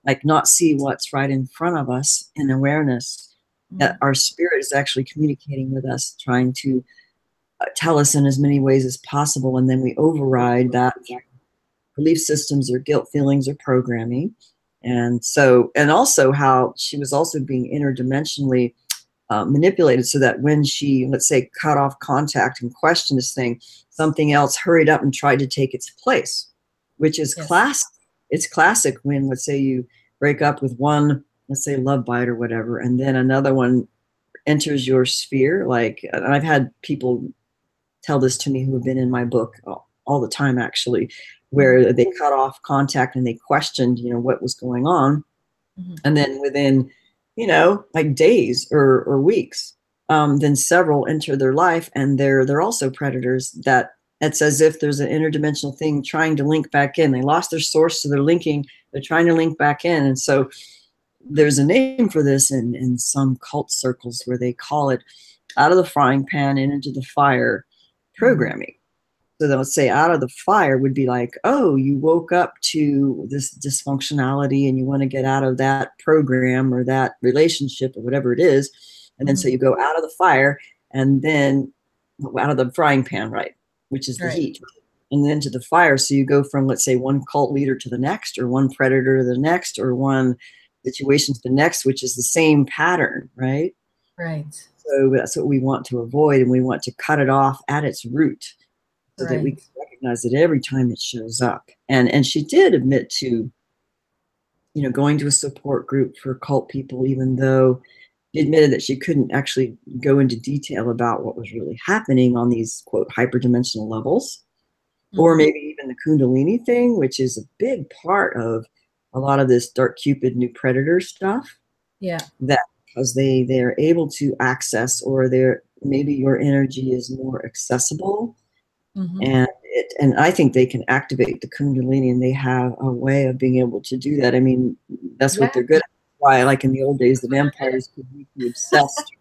like not see what's right in front of us in awareness mm-hmm. that our spirit is actually communicating with us, trying to uh, tell us in as many ways as possible, and then we override that belief systems or guilt feelings or programming and so and also how she was also being interdimensionally uh, manipulated so that when she let's say cut off contact and questioned this thing something else hurried up and tried to take its place which is yes. classic it's classic when let's say you break up with one let's say love bite or whatever and then another one enters your sphere like i've had people tell this to me who have been in my book all, all the time actually where they cut off contact and they questioned, you know, what was going on. Mm-hmm. And then within, you know, like days or, or weeks, um, then several enter their life and they're they're also predators that it's as if there's an interdimensional thing trying to link back in. They lost their source, so they're linking, they're trying to link back in. And so there's a name for this in, in some cult circles where they call it out of the frying pan and into the fire programming. So they'll say out of the fire would be like, oh, you woke up to this dysfunctionality and you want to get out of that program or that relationship or whatever it is. And then mm-hmm. so you go out of the fire and then out of the frying pan, right? Which is the right. heat. And then to the fire. So you go from, let's say, one cult leader to the next, or one predator to the next, or one situation to the next, which is the same pattern, right? Right. So that's what we want to avoid. And we want to cut it off at its root so right. that we can recognize it every time it shows up. And and she did admit to, you know, going to a support group for cult people, even though she admitted that she couldn't actually go into detail about what was really happening on these quote hyperdimensional levels. or Mhm. maybe even the kundalini thing which is a big part of a lot of this dark cupid new predator stuff Yeah. That because they they're able to access or they're maybe your energy is more accessible Mhm. and it and i think they can activate the kundalini and they have a way of being able to do that i mean that's what they're good at why like in the old days the vampires could be obsessed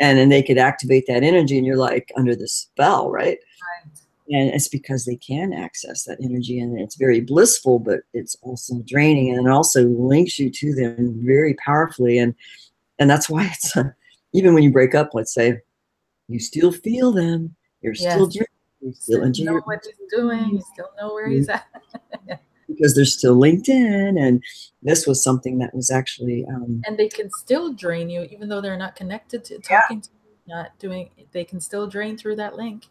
and then they could activate that energy and you're like under the spell right Right. and it's because they can access that energy and it's very blissful but it's also draining and it also links you to them very powerfully and and that's why it's uh, even when you break up let's say you still feel them you're still Yes. drinking you still Still know what he's doing. You still know where he's at. because they're still linked in and this was something that was actually um, and they can still drain you even though they're not connected to Yeah. talking to you, not doing they can still drain through that link.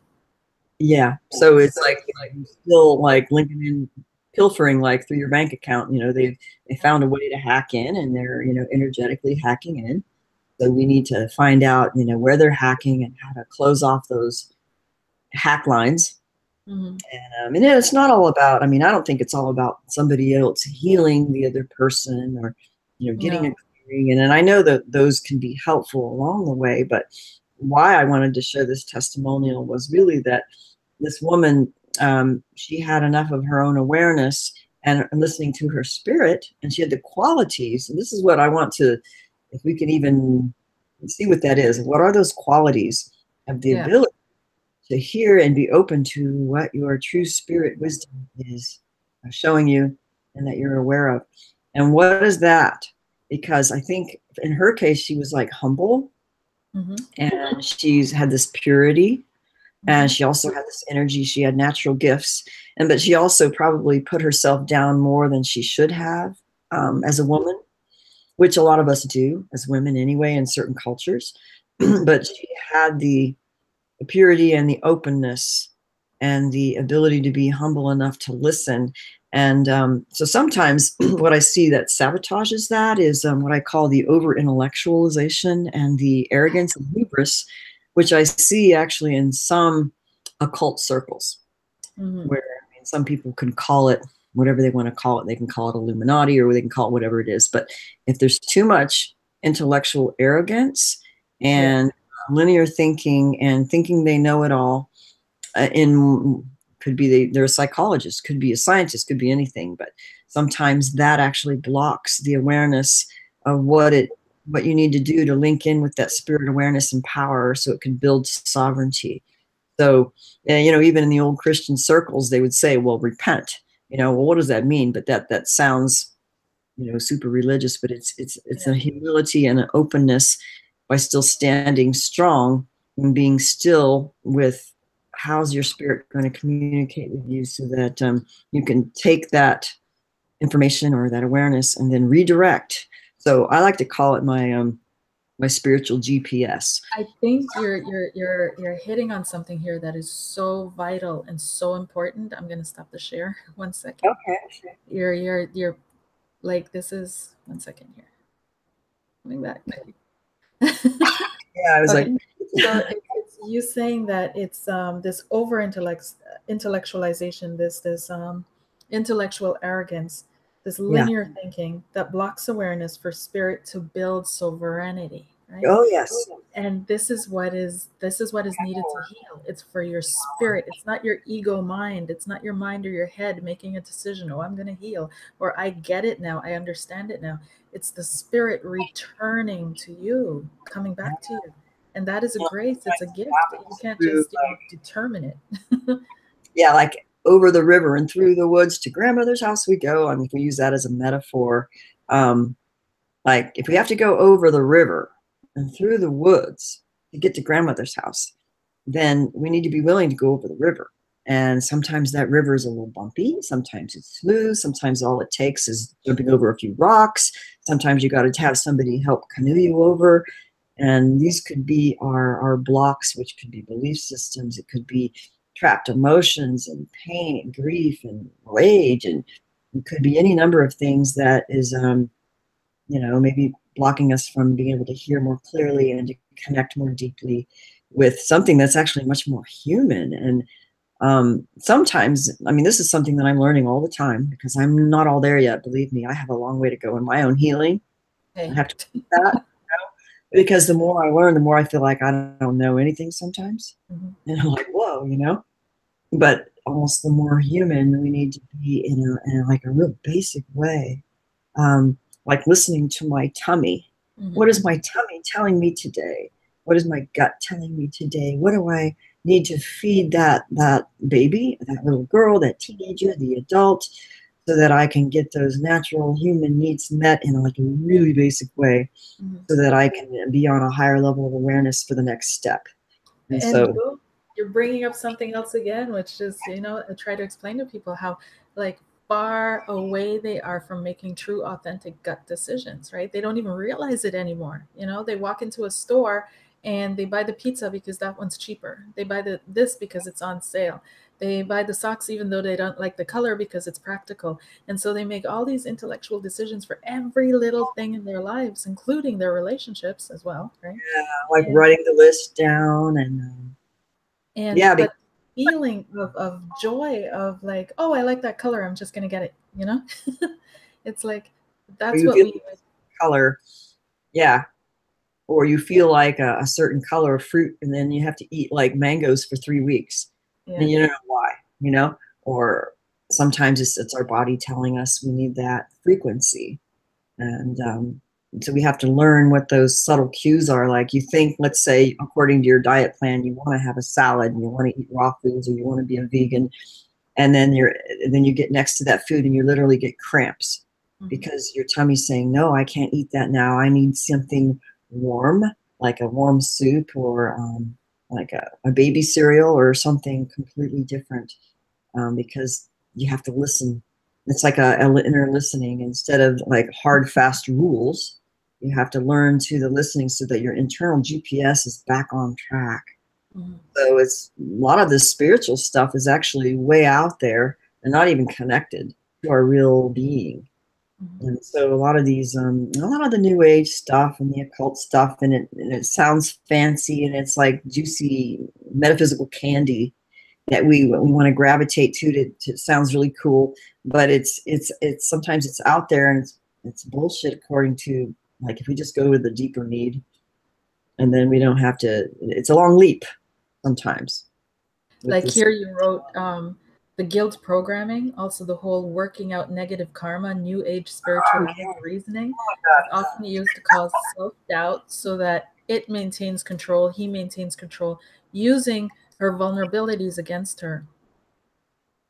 Yeah so it's like, like you're still like linking in pilfering like through your bank account you know they they found a way to hack in and they're you know energetically hacking in. So we need to find out you know where they're hacking and how to close off those hack lines Mhm. and, um, and it's not all about i mean i don't think it's all about somebody else healing the other person or you know getting No. a clearing and, and i know that those can be helpful along the way but why i wanted to share this testimonial was really that this woman um, she had enough of her own awareness and listening to her spirit and she had the qualities and this is what i want to if we can even see what that is what are those qualities of the Yeah. ability to hear and be open to what your true spirit wisdom is uh, showing you and that you're aware of. And what is that? Because I think in her case, she was like humble Mhm. and she's had this purity and she also had this energy. She had natural gifts. And but she also probably put herself down more than she should have um, as a woman, which a lot of us do as women anyway in certain cultures. but she had the the purity and the openness and the ability to be humble enough to listen. And um, so sometimes what I see that sabotages that is um, what I call the over intellectualization and the arrogance and hubris, which I see actually in some occult circles Mhm. where I mean, some people can call it whatever they want to call it. They can call it Illuminati or they can call it whatever it is. But if there's too much intellectual arrogance and linear thinking and thinking they know it all, uh, in could be they, they're a psychologist, could be a scientist, could be anything. But sometimes that actually blocks the awareness of what it what you need to do to link in with that spirit awareness and power so it can build sovereignty. So you know, even in the old Christian circles, they would say, "Well, repent." You know, well, what does that mean? But that that sounds, you know, super religious. But it's it's it's a humility and an openness by still standing strong and being still with how's your spirit going to communicate with you so that um, you can take that information or that awareness and then redirect. So I like to call it my um, my spiritual GPS. I think you're you're you're you're hitting on something here that is so vital and so important. I'm gonna stop the share one second. Okay. You're you're you're like this is one second here. Coming back. Yeah, I was Okay. like, so it's you saying that it's um, this over intellect intellectualization, this this um, intellectual arrogance, this Yeah. linear thinking that blocks awareness for spirit to build sovereignty. Right? oh yes, and this is what is this is what is needed to heal it's for your spirit it's not your ego mind it's not your mind or your head making a decision oh i'm going to heal or i get it now i understand it now it's the spirit returning to you coming back to you and that is a grace it's a gift you can't just you know, determine it yeah, like over the river and through the woods to grandmother's house we go. I mean, we use that as a metaphor, um, like if we have to go over the river and through the woods to get to grandmother's house, then we need to be willing to go over the river. And sometimes that river is a little bumpy. Sometimes it's smooth. Sometimes all it takes is jumping over a few rocks. Sometimes you got to have somebody help canoe you over. And these could be our, our blocks, which could be belief systems. It could be trapped emotions and pain and grief and rage. And it could be any number of things that is, um, you know, maybe blocking us from being able to hear more clearly and to connect more deeply with something that's actually much more human. And um, sometimes, I mean, this is something that I'm learning all the time because I'm not all there yet. Believe me, I have a long way to go in my own healing. Okay. I have to do that. You know? Because the more I learn, the more I feel like I don't know anything sometimes. Mm-hmm. And I'm like, whoa, you know? But almost the more human we need to be in a, in like a real basic way. Um, like listening to my tummy. Mm-hmm. What is my tummy telling me today? What is my gut telling me today? What do I need to feed that that baby, that little girl, that teenager, the adult, so that I can get those natural human needs met in like a really basic way, mm-hmm. so that I can be on a higher level of awareness for the next step. And, and so you're bringing up something else again, which is you know I try to explain to people how like far away they are from making true authentic gut decisions right they don't even realize it anymore you know they walk into a store and they buy the pizza because that one's cheaper. They buy the this because it's on sale. They buy the socks even though they don't like the color because it's practical. And so they make all these intellectual decisions for every little thing in their lives, including their relationships as well, right? Yeah, like and, writing the list down and um, and yeah, but feeling of, of joy of like, oh, I like that color, I'm just gonna get it, you know? it's like that's what we color. Yeah, or you feel like a, a, certain color of fruit and then you have to eat like mangoes for three weeks. Yeah. and you don't know why you know? Or sometimes it's, it's our body telling us we need that frequency. And um, so we have to learn what those subtle cues are. Like you think let's say according to your diet plan you want to have a salad and you want to eat raw foods or you want to be a vegan and then you're and then you get next to that food and you literally get cramps mm-hmm. because your tummy's saying no i can't eat that now. I need something warm, like a warm soup or um, like a, a, baby cereal or something completely different um, because you have to listen. It's like a, a, inner listening instead of like hard, fast rules. You have to learn to the listening so that your internal GPS is back on track. Mm-hmm. So it's a lot of this spiritual stuff is actually way out there and not even connected to our real being. Mm-hmm. And so a lot of these, um, a lot of the new age stuff and the occult stuff, and it, and it sounds fancy and it's like juicy metaphysical candy that we we want to gravitate to, to. To sounds really cool, but it's it's it's sometimes it's out there and it's it's bullshit according to like if we just go to the deeper need, and then we don't have to. It's a long leap sometimes. Like here, you wrote. Um, the guilt programming, also the whole working out negative karma, new age spiritual oh, reasoning, oh, is often used to cause self doubt so that it maintains control, he maintains control, using her vulnerabilities against her.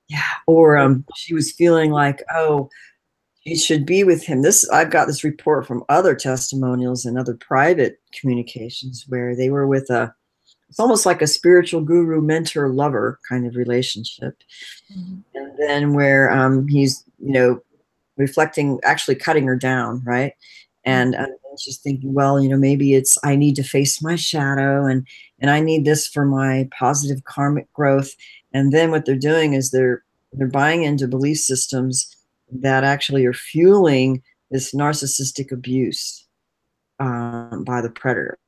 Yeah, or um, she was feeling like, oh, she should be with him. This I've got this report from other testimonials and other private communications where they were with a it's almost like a spiritual guru mentor lover kind of relationship. Mm-hmm. and then where um, he's you know reflecting actually cutting her down right? And um, she's thinking well you know maybe it's i need to face my shadow and and i need this for my positive karmic growth. And then what they're doing is they're they're buying into belief systems that actually are fueling this narcissistic abuse um, by the predator.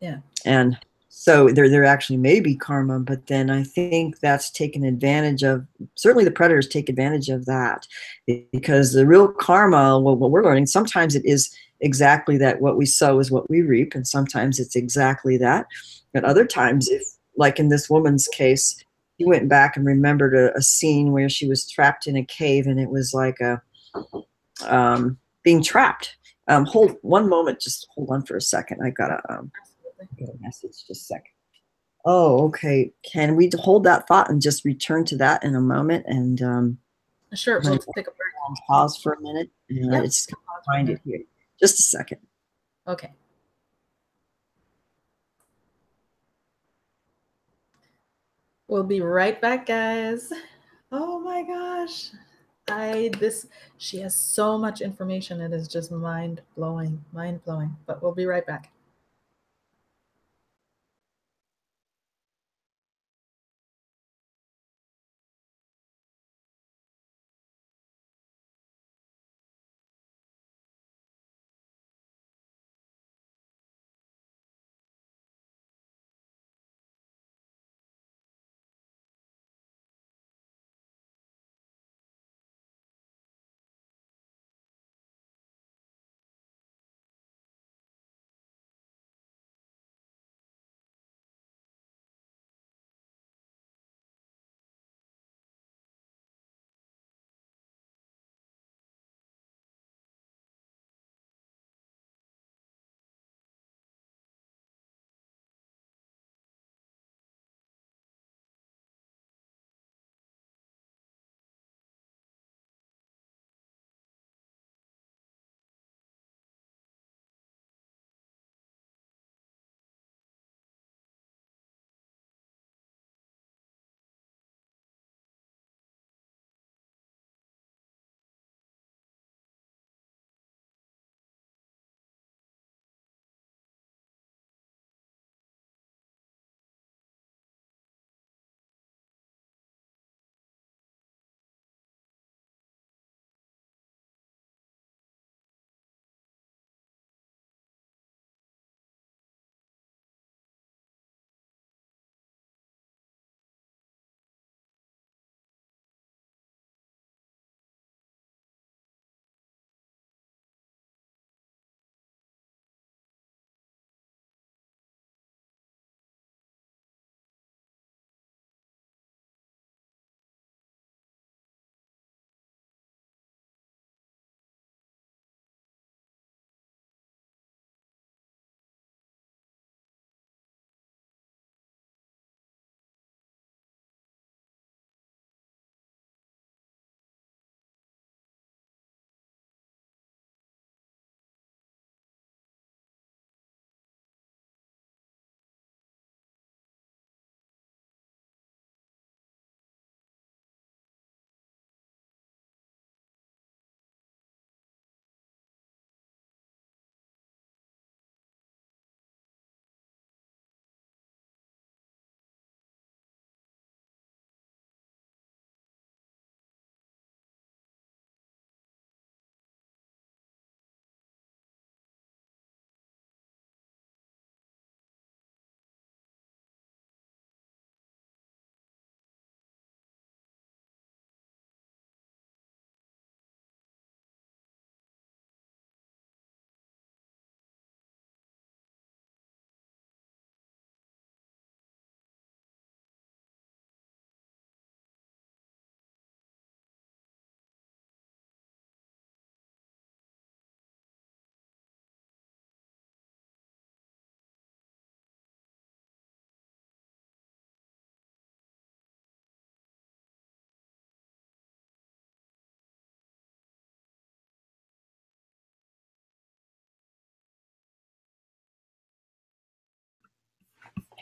Yeah. And so there, there actually may be karma, but then I think that's taken advantage of. Certainly, the predators take advantage of that because the real karma, well, what we're learning, sometimes it is exactly that what we sow is what we reap, and sometimes it's exactly that. But other times, if like in this woman's case, she went back and remembered a, a scene where she was trapped in a cave, and it was like a um, being trapped. Um, hold one moment, just hold on for a second. I gotta. Um, message just a second. Oh, okay. Can we hold that thought and just return to that in a moment? And um, sure, we'll take a break. Pause for a minute. And yep. it's find it here. Just a second. Okay. We'll be right back, guys. Oh my gosh. I this she has so much information. It is just mind blowing, mind blowing. But we'll be right back.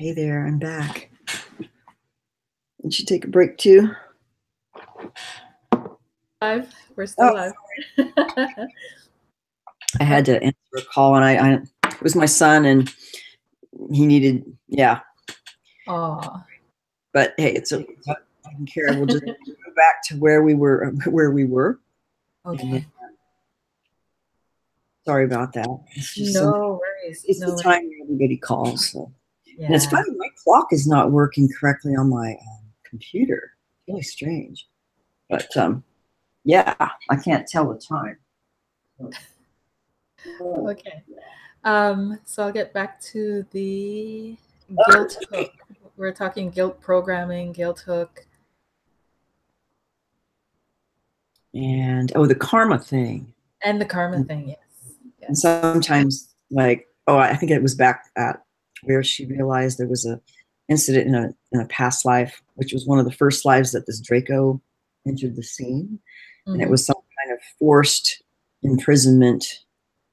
Hey there, I'm back. Did you take a break too? Live. We're still oh, live. I had to answer a call, and I, I, it was my son, and he needed, yeah. Oh. But hey, it's a taken care of. We'll just go back to where we were, where we were. Okay. Uh, sorry about that. no worries. It's no the time everybody calls. So. Yeah. And it's funny, my clock is not working correctly on my um, computer. Really strange. But um, yeah, I can't tell the time. okay. Um, so I'll get back to the guilt hook. We're talking guilt programming, guilt hook. And oh, the karma thing. And the karma thing, yes. yes. And sometimes, like, oh, I think it was back at where she realized there was a incident in a in a past life, which was one of the first lives that this Draco entered the scene, mm-hmm. and it mm-hmm. was some kind of forced imprisonment,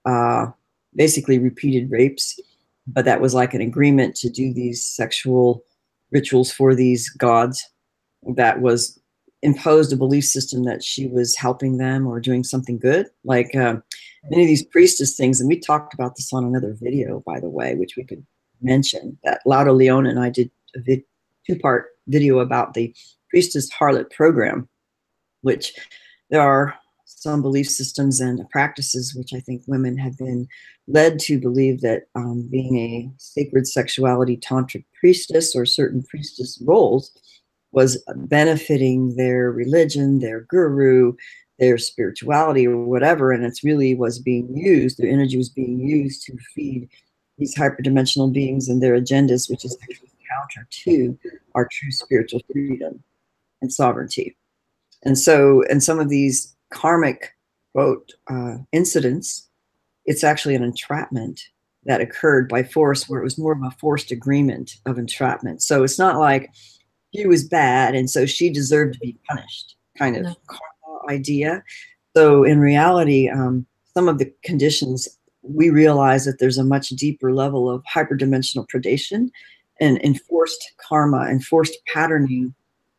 uh, basically repeated rapes, but that was like an agreement to do these sexual rituals for these gods. That was imposed a belief system that she was helping them or doing something good. Like uh, many of these priestess things, and we talked about this on another video, by the way, which we could mention that Lauda Leon and I did a vid- two-part video about the priestess harlot program, which there are some belief systems and practices which I think women have been led to believe that um, being a sacred sexuality tantric priestess or certain priestess roles was benefiting their religion, their guru, their spirituality, or whatever. And it's really was being used, their energy was being used to feed these hyperdimensional beings and their agendas, which is actually counter to our true spiritual freedom and sovereignty. And so, in some of these karmic quote uh, incidents, it's actually an entrapment that occurred by force, where it was more of a forced agreement of entrapment. So it's not like she was bad and so she deserved to be punished, kind of no. idea. So in reality, um, some of the conditions we realize that there's a much deeper level of hyperdimensional predation and enforced karma, enforced patterning,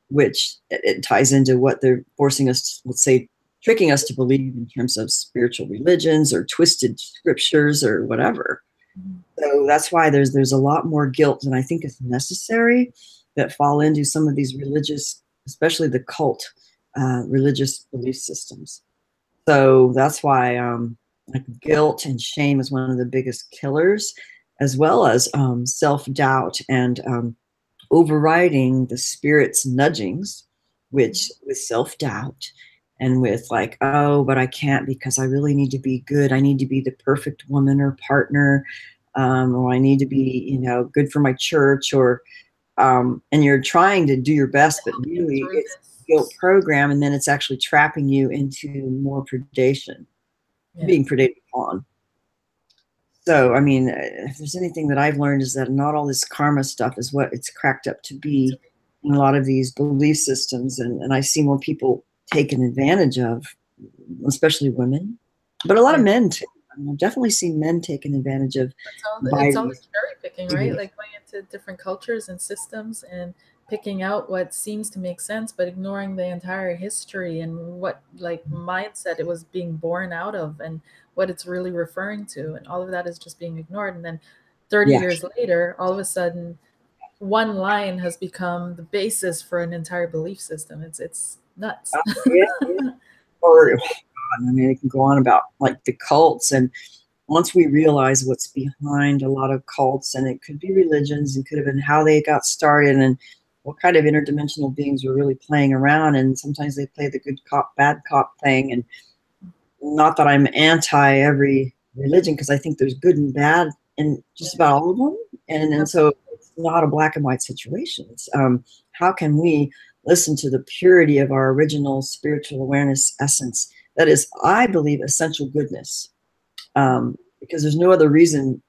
which it, it ties into what they're forcing us, to, let's say, tricking us to believe in terms of spiritual religions or twisted scriptures or whatever. Mm-hmm. So that's why there's there's a lot more guilt than I think is necessary that fall into some of these religious, especially the cult uh, religious belief systems. So that's why um, guilt and shame is one of the biggest killers, as well as um, self doubt and um, overriding the spirit's nudgings, which with self doubt and with like, oh, but I can't because I really need to be good. I need to be the perfect woman or partner, um, or I need to be, you know, good for my church, or um, and you're trying to do your best, but really it's guilt program, and then it's actually trapping you into more predation yeah. being predated upon. So, I mean, uh, if there's anything that I've learned is that not all this karma stuff is what it's cracked up to be in a lot of these belief systems. And, and I see more people taken advantage of, especially women, but a lot of men too. I've definitely seen men taken advantage of. It's, all, it's always cherry picking, right? Like going into different cultures and systems and picking out what seems to make sense but ignoring the entire history and what like mindset it was being born out of and what it's really referring to and all of that is just being ignored and then 30 yeah. years later all of a sudden one line has become the basis for an entire belief system it's it's nuts uh, yeah, yeah. or i mean it can go on about like the cults and once we realize what's behind a lot of cults and it could be religions and could have been how they got started and what kind of interdimensional beings are really playing around and sometimes they play the good cop bad cop thing. And not that i'm anti every religion because i think there's good and bad in just about all of them. And and so it's not a black and white situation. It's um, how can we listen to the purity of our original spiritual awareness essence that is i believe essential goodness? Um, because there's no other reason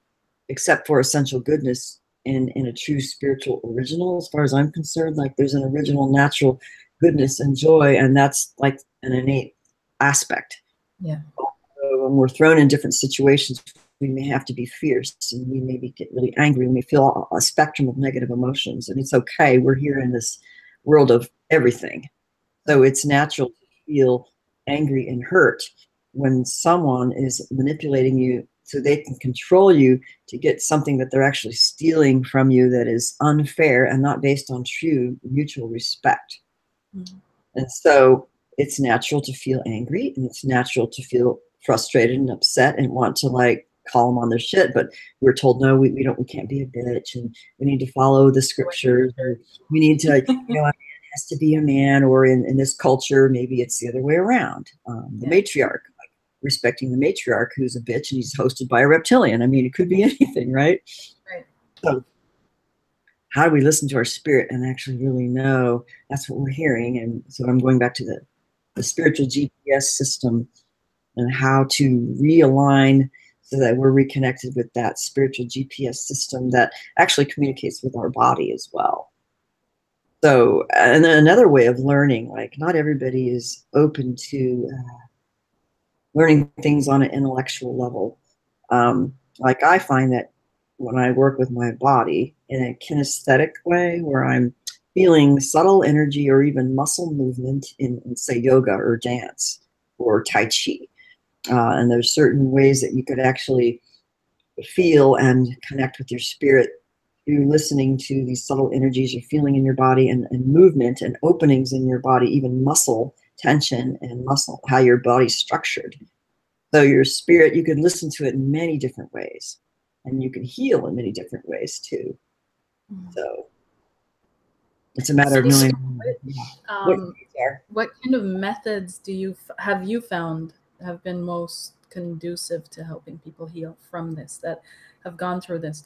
except for essential goodness in in a true spiritual original as far as i'm concerned like there's an original natural goodness and joy and that's like an innate aspect. Yeah. So when we're thrown in different situations we may have to be fierce and we maybe get really angry and we feel a spectrum of negative emotions and it's okay we're here in this world of everything. So it's natural to feel angry and hurt when someone is manipulating you so they can control you to get something that they're actually stealing from you that is unfair and not based on true mutual respect. Mm-hmm. And so it's natural to feel angry and it's natural to feel frustrated and upset and want to like call them on their shit but we're told no we, we don't we can't be a bitch and we need to follow the scriptures or we need to you know has to be a man or in, in this culture maybe it's the other way around um, the yeah. matriarch respecting the matriarch who's a bitch and he's hosted by a reptilian. I mean, it could be anything, right? Right. So, how do we listen to our spirit and actually really know that's what we're hearing? And so, I'm going back to the, the spiritual GPS system and how to realign so that we're reconnected with that spiritual GPS system that actually communicates with our body as well. So, and then another way of learning, like not everybody is open to uh, learning things on an intellectual level. Um, like I find that when I work with my body in a kinesthetic way, where I'm feeling subtle energy or even muscle movement in, in say, yoga or dance or Tai Chi. Uh, and there's certain ways that you could actually feel and connect with your spirit through listening to these subtle energies you're feeling in your body and, and movement and openings in your body, even muscle tension and muscle, how your body's structured. So your spirit, you can listen to it in many different ways, and you can heal in many different ways too. Mm. So it's a matter so of knowing what, um, what kind of methods do you have you found have been most conducive to helping people heal from this that have gone through this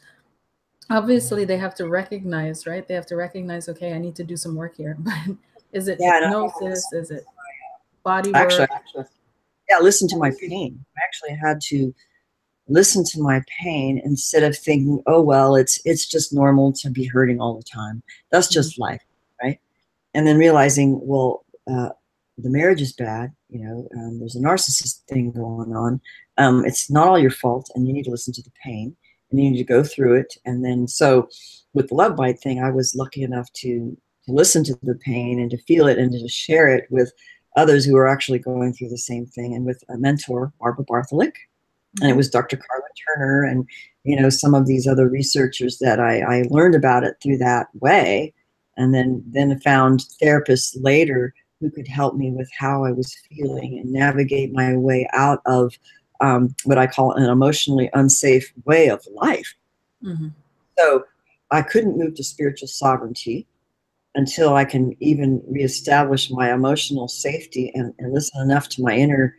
obviously they have to recognize right they have to recognize okay i need to do some work here but is it yeah, hypnosis no, is it body work? Actually, actually, yeah, listen to my pain. I actually had to listen to my pain instead of thinking, oh well, it's it's just normal to be hurting all the time. That's just mm-hmm. life, right? And then realizing, well, uh, the marriage is bad. You know, um, there's a narcissist thing going on. Um, it's not all your fault, and you need to listen to the pain, and you need to go through it. And then, so with the love bite thing, I was lucky enough to to listen to the pain and to feel it and to share it with others who are actually going through the same thing, and with a mentor, Barbara Bartholic, and it mm-hmm. was Dr. Karla Turner, and you know some of these other researchers that I, I learned about it through that way, and then then found therapists later who could help me with how I was feeling and navigate my way out of um, what I call an emotionally unsafe way of life. Mm-hmm. So I couldn't move to spiritual sovereignty until I can even reestablish my emotional safety and, and listen enough to my inner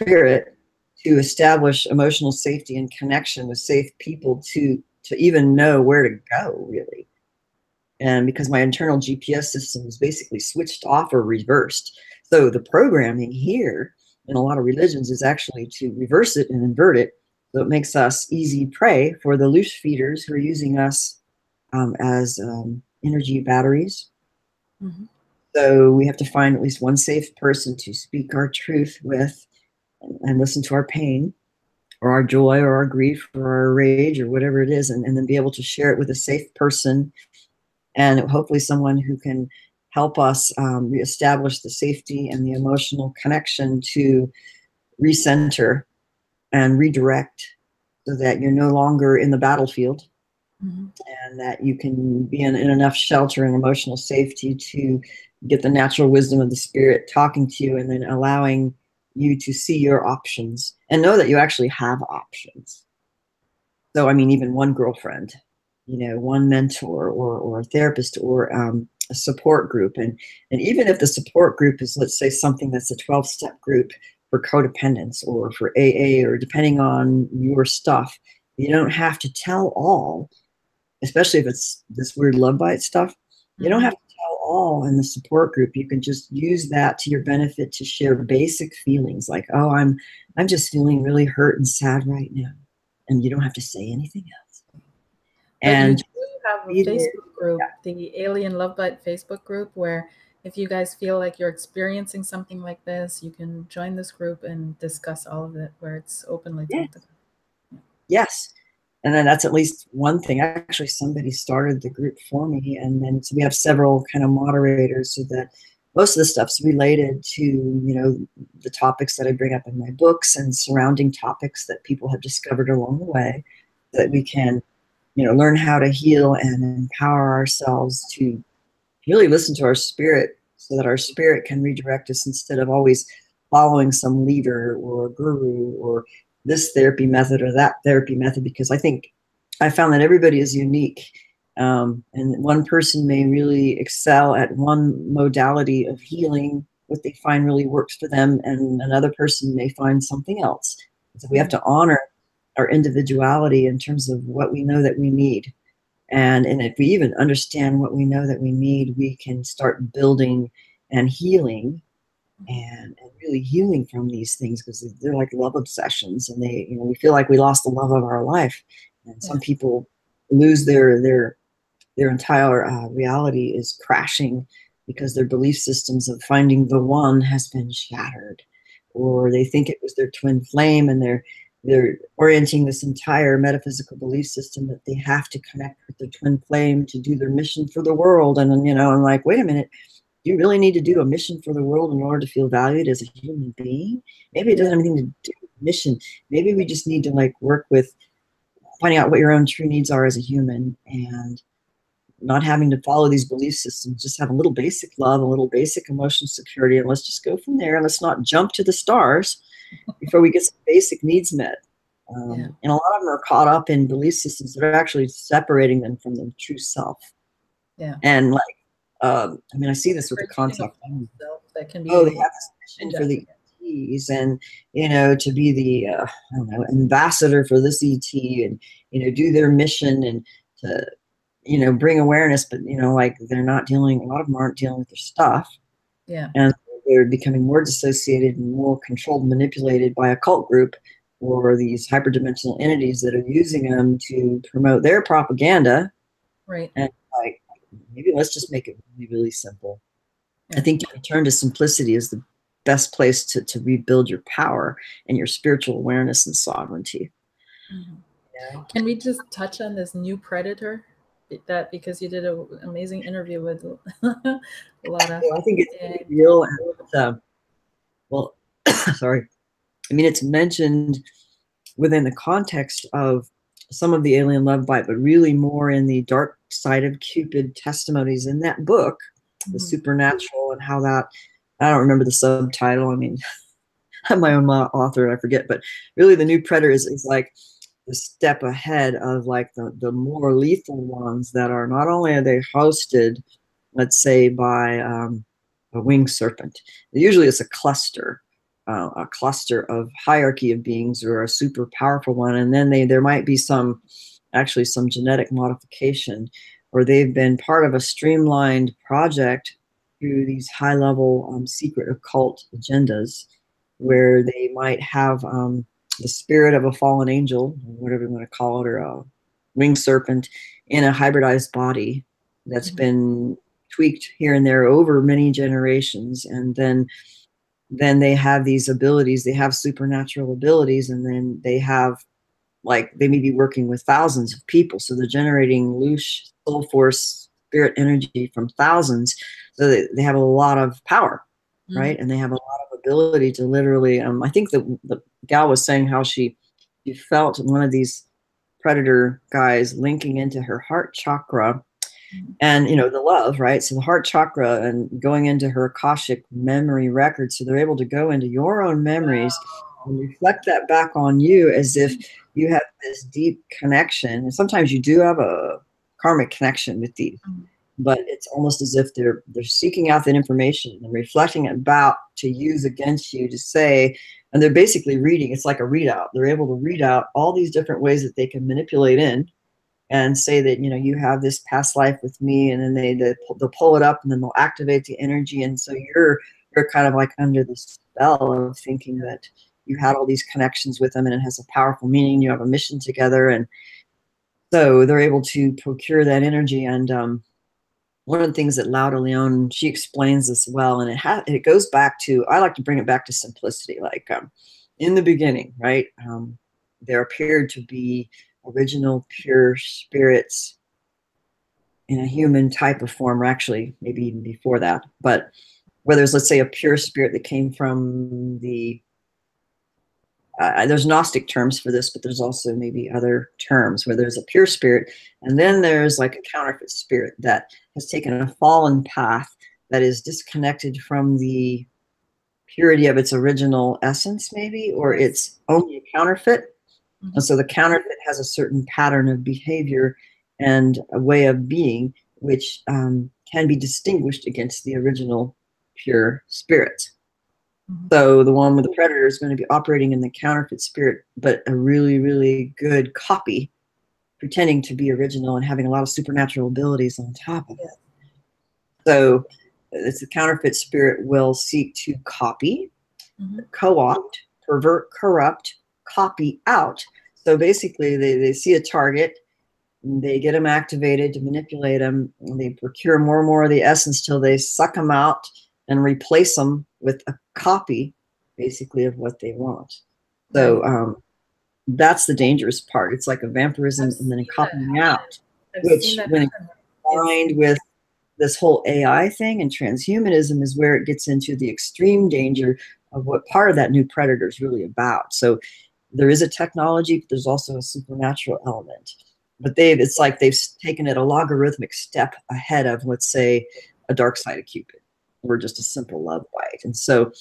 spirit to establish emotional safety and connection with safe people to to even know where to go really. And because my internal gps system is basically switched off or reversed. So the programming here in a lot of religions is actually to reverse it and invert it. So it makes us easy prey for the loosh feeders who are using us um, as um, energy batteries. Mm-hmm. So we have to find at least one safe person to speak our truth with and, listen to our pain or our joy or our grief or our rage or whatever it is, and, and then be able to share it with a safe person and hopefully someone who can help us um, reestablish the safety and the emotional connection to recenter and redirect so that you're no longer in the battlefield Mm-hmm. and that you can be in, in, enough shelter and emotional safety to get the natural wisdom of the spirit talking to you and then allowing you to see your options and know that you actually have options. So, I mean, even one girlfriend, you know, one mentor or, or a therapist or um, a support group. And, and even if the support group is, let's say, something that's a 12 step group for codependence or for AA or depending on your stuff, you don't have to tell all especially if it's this weird love bite stuff, you don't mm-hmm. have to tell all in the support group. You can just use that to your benefit to share basic feelings like, oh, I'm I'm just feeling really hurt and sad right now. And you don't have to say anything else. But and you have a Facebook group, yeah. the Alien Love Bite Facebook group, where if you guys feel like you're experiencing something like this, you can join this group and discuss all of it where it's openly talked about. yes. And then that's at least one thing. Actually, somebody started the group for me, and then so we have several kind of moderators so that most of the stuff's related to you know the topics that I bring up in my books and surrounding topics that people have discovered along the way that we can you know learn how to heal and empower ourselves to really listen to our spirit so that our spirit can redirect us instead of always following some leader or guru or this therapy method or that therapy method because I think I found that everybody is unique um, and one person may really excel at one modality of healing, what they find really works for them, and another person may find something else. So we have to honor our individuality in terms of what we know that we need. And, and if we even understand what we know that we need, we can start building and healing and, and really healing from these things because they're like love obsessions and they, you know, we feel like we lost the love of our life. And some people lose their, their their entire uh, reality is crashing because their belief systems of finding the one has been shattered. Or they think it was their twin flame and they're they're orienting this entire metaphysical belief system that they have to connect with their twin flame to do their mission for the world. And then you know i'm like wait a minute you really need to do a mission for the world in order to feel valued as a human being maybe it doesn't have anything to do with mission maybe we just need to like work with finding out what your own true needs are as a human and not having to follow these belief systems, just have a little basic love, a little basic emotional security, and let's just go from there. And let's not jump to the stars before we get some basic needs met. Um, yeah. And a lot of them are caught up in belief systems that are actually separating them from their true self. Yeah. And like, um, I mean, I see this with the concept. That can be oh, they have this mission for the ETs, and you know, to be the uh, I don't know ambassador for this ET, and you know, do their mission and to you know, bring awareness, but you know, like they're not dealing. A lot of them aren't dealing with their stuff. Yeah. And they're becoming more dissociated and more controlled, manipulated by a cult group or these hyperdimensional entities that are using them to promote their propaganda. Right. And like, maybe let's just make it really, really simple. I think to return to simplicity is the best place to, to rebuild your power and your spiritual awareness and sovereignty. Mm-hmm. Yeah. Can we just touch on this new predator? that because you did an amazing interview with a lot of. I think it's real. And, uh, well, sorry. I mean, it's mentioned within the context of some of the alien love bite, but really more in the dark side of Cupid testimonies in that book, mm-hmm. the supernatural and how that. I don't remember the subtitle. I mean, I'm my own author. I forget, but really, the new predator is, is like the step ahead of like the, the more lethal ones that are not only are they hosted, let's say by um, a winged serpent. Usually it's a cluster, uh, a cluster of hierarchy of beings or a super powerful one, and then they there might be some actually some genetic modification, or they've been part of a streamlined project through these high level um, secret occult agendas, where they might have um, the spirit of a fallen angel, whatever you want to call it, or a winged serpent in a hybridized body that's mm-hmm. been tweaked here and there over many generations and then then they have these abilities they have supernatural abilities and then they have like they may be working with thousands of people so they're generating loosh soul force spirit energy from thousands so they, they have a lot of power mm-hmm. right and they have a lot of ability to literally um, i think the, the gal was saying how she she felt one of these predator guys linking into her heart chakra and you know the love right? So the heart chakra and going into her akashic memory record so they're able to go into your own memories and reflect that back on you as if you have this deep connection. And sometimes you do have a karmic connection with these mm-hmm. but it's almost as if they're they're seeking out that information and reflecting it about to use against you to say and they're basically reading. It's like a readout. They're able to read out all these different ways that they can manipulate in and say that you know you have this past life with me and then they, they they'll pull it up and then they'll activate the energy and so you're you're kind of like under the spell of thinking that you had all these connections with them and it has a powerful meaning you have a mission together and so they're able to procure that energy and um, one of the things that Lauda Leon she explains this well, and it it goes back to I like to bring it back to simplicity. Like um, in the beginning, right? Um, there appeared to be original pure spirits in a human type of form, or actually maybe even before that. But whether it's, let's say, a pure spirit that came from the uh, there's Gnostic terms for this, but there's also maybe other terms where there's a pure spirit, and then there's like a counterfeit spirit that has taken a fallen path that is disconnected from the purity of its original essence, maybe, or it's only a counterfeit. Mm-hmm. And so the counterfeit has a certain pattern of behavior and a way of being, which um, can be distinguished against the original pure spirit. Mm-hmm. So the one with the predator is going to be operating in the counterfeit spirit, but a really, really good copy, pretending to be original and having a lot of supernatural abilities on top of it. So it's the counterfeit spirit will seek to copy, mm-hmm. co-opt, pervert, corrupt, copy out. So basically, they, they see a target, they get them activated to manipulate them, and they procure more and more of the essence till they suck them out and replace them with a copy, basically, of what they want. So um, that's the dangerous part. It's like a vampirism and then a copying out, which when combined with this whole AI thing and transhumanism is where it gets into the extreme danger of what part of that new predator is really about. So there is a technology, but there's also a supernatural element. But they've it's like they've taken it a logarithmic step ahead of, let's say, a dark side of Cupid, or just a simple love bite. And so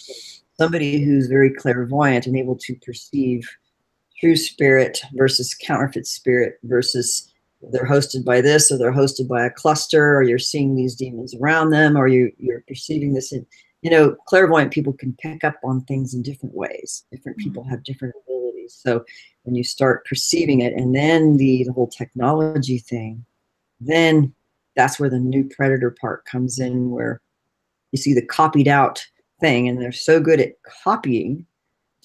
somebody who's very clairvoyant and able to perceive true spirit versus counterfeit spirit versus they're hosted by this or they're hosted by a cluster or you're seeing these demons around them or you, you're perceiving this in, you know clairvoyant people can pick up on things in different ways different mm-hmm. people have different abilities so when you start perceiving it and then the, the whole technology thing then that's where the new predator part comes in where you see the copied out thing and they're so good at copying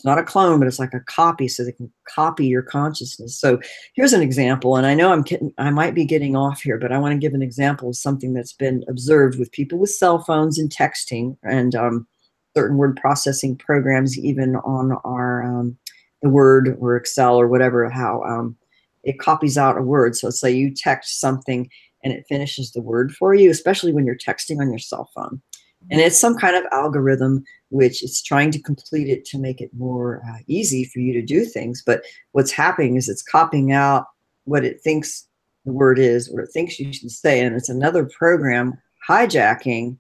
it's not a clone, but it's like a copy, so they can copy your consciousness. So here's an example, and I know I'm getting, I might be getting off here, but I want to give an example of something that's been observed with people with cell phones and texting and um, certain word processing programs, even on our um, Word or Excel or whatever. How um, it copies out a word. So say you text something and it finishes the word for you, especially when you're texting on your cell phone. And it's some kind of algorithm which is trying to complete it to make it more uh, easy for you to do things. But what's happening is it's copying out what it thinks the word is, what it thinks you should say. And it's another program hijacking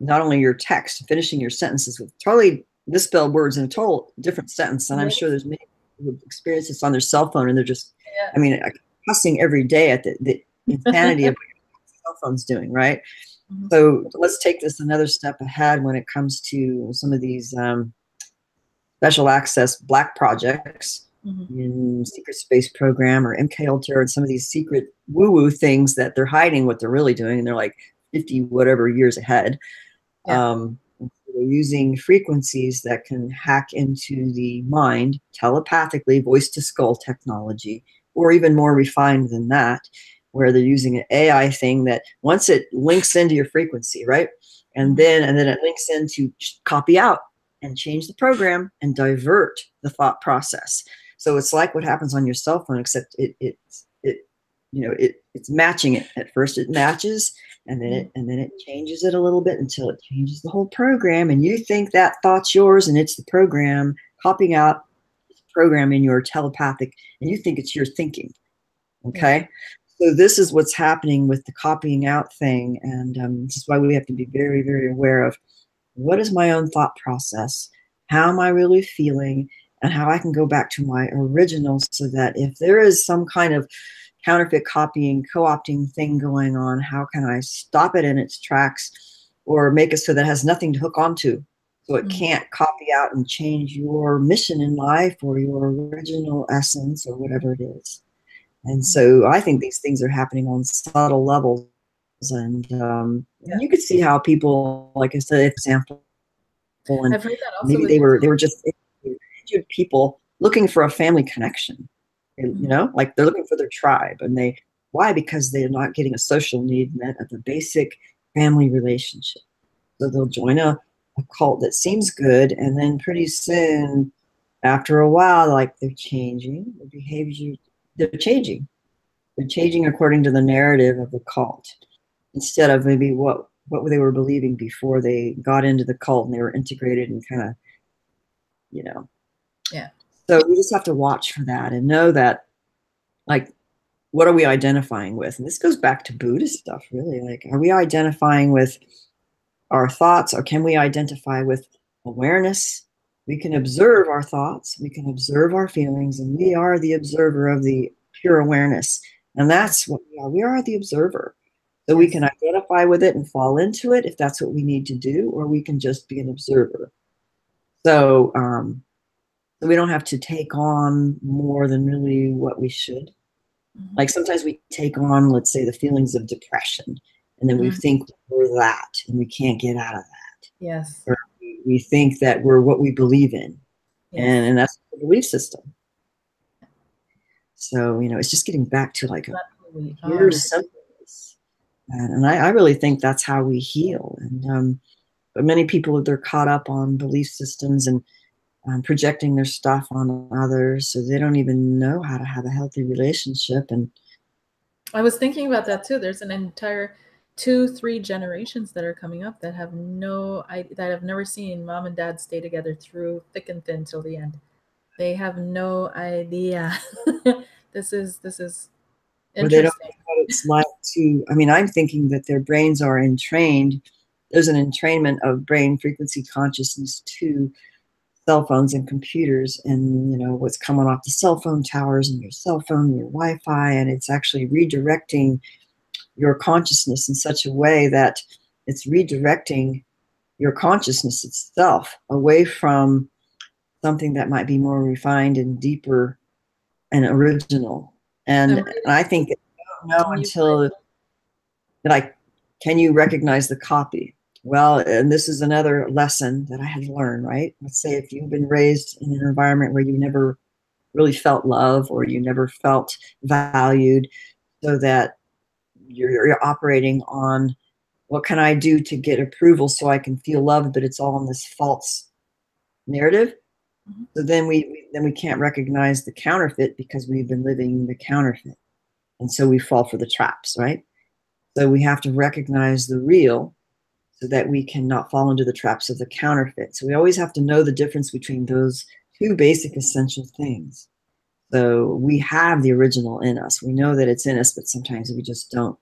not only your text, finishing your sentences with totally misspelled words in a total different sentence. And I'm sure there's many who experience this on their cell phone and they're just, yeah. I mean, cussing every day at the, the insanity of what your cell phone's doing, right? Mm-hmm. So let's take this another step ahead when it comes to some of these um, special access black projects mm-hmm. in secret space program or MK Ultra and some of these secret woo-woo things that they're hiding what they're really doing and they're like 50 whatever years ahead. Yeah. Um, they're using frequencies that can hack into the mind telepathically, voice to skull technology, or even more refined than that where they're using an AI thing that once it links into your frequency, right? And mm-hmm. then and then it links in to copy out and change the program and divert the thought process. So it's like what happens on your cell phone, except it it it you know it it's matching it. At first it matches and then it and then it changes it a little bit until it changes the whole program. And you think that thought's yours and it's the program copying out program in your telepathic and you think it's your thinking. Okay so this is what's happening with the copying out thing and um, this is why we have to be very very aware of what is my own thought process how am i really feeling and how i can go back to my original so that if there is some kind of counterfeit copying co-opting thing going on how can i stop it in its tracks or make it so that it has nothing to hook onto so it mm-hmm. can't copy out and change your mission in life or your original essence or whatever it is and so I think these things are happening on subtle levels. And um, yeah. you could see how people, like I said, example, and I've heard that also maybe they were they were just people looking for a family connection. You know, like they're looking for their tribe, and they why because they're not getting a social need met at the basic family relationship. So they'll join a, a cult that seems good, and then pretty soon after a while, like they're changing, the behavior, they're changing. They're changing according to the narrative of the cult instead of maybe what what they were believing before they got into the cult and they were integrated and kind of, you know. Yeah. So we just have to watch for that and know that, like, what are we identifying with? And this goes back to Buddhist stuff, really. Like, are we identifying with our thoughts or can we identify with awareness? We can observe our thoughts, we can observe our feelings, and we are the observer of the pure awareness. And that's what we are. We are the observer. So we can identify with it and fall into it if that's what we need to do, or we can just be an observer. So um, we don't have to take on more than really what we should. Mm-hmm. Like sometimes we take on, let's say, the feelings of depression, and then we mm-hmm. think we're that and we can't get out of that. Yes. Or we think that we're what we believe in. Yes. And, and that's the belief system. So, you know, it's just getting back to like a here's something and, and I, I, really think that's how we heal. And um, but many people they're caught up on belief systems and um, projecting their stuff on others, so they don't even know how to have a healthy relationship. And I was thinking about that too. There's an entire two, three generations that are coming up that have no, I, that have never seen mom and dad stay together through thick and thin till the end. They have no idea. this is this is or they don't know what it's like to i mean i'm thinking that their brains are entrained there's an entrainment of brain frequency consciousness to cell phones and computers and you know what's coming off the cell phone towers and your cell phone your wi-fi and it's actually redirecting your consciousness in such a way that it's redirecting your consciousness itself away from something that might be more refined and deeper and original and, and I think don't know until like, can you recognize the copy? Well, and this is another lesson that I had to learn, right? Let's say if you've been raised in an environment where you never really felt love or you never felt valued, so that you're, you're operating on what can I do to get approval so I can feel loved, but it's all in this false narrative. Mm-hmm. So then we then we can't recognize the counterfeit because we've been living the counterfeit. And so we fall for the traps, right? So we have to recognize the real so that we cannot fall into the traps of the counterfeit. So we always have to know the difference between those two basic essential things. So we have the original in us. We know that it's in us, but sometimes we just don't.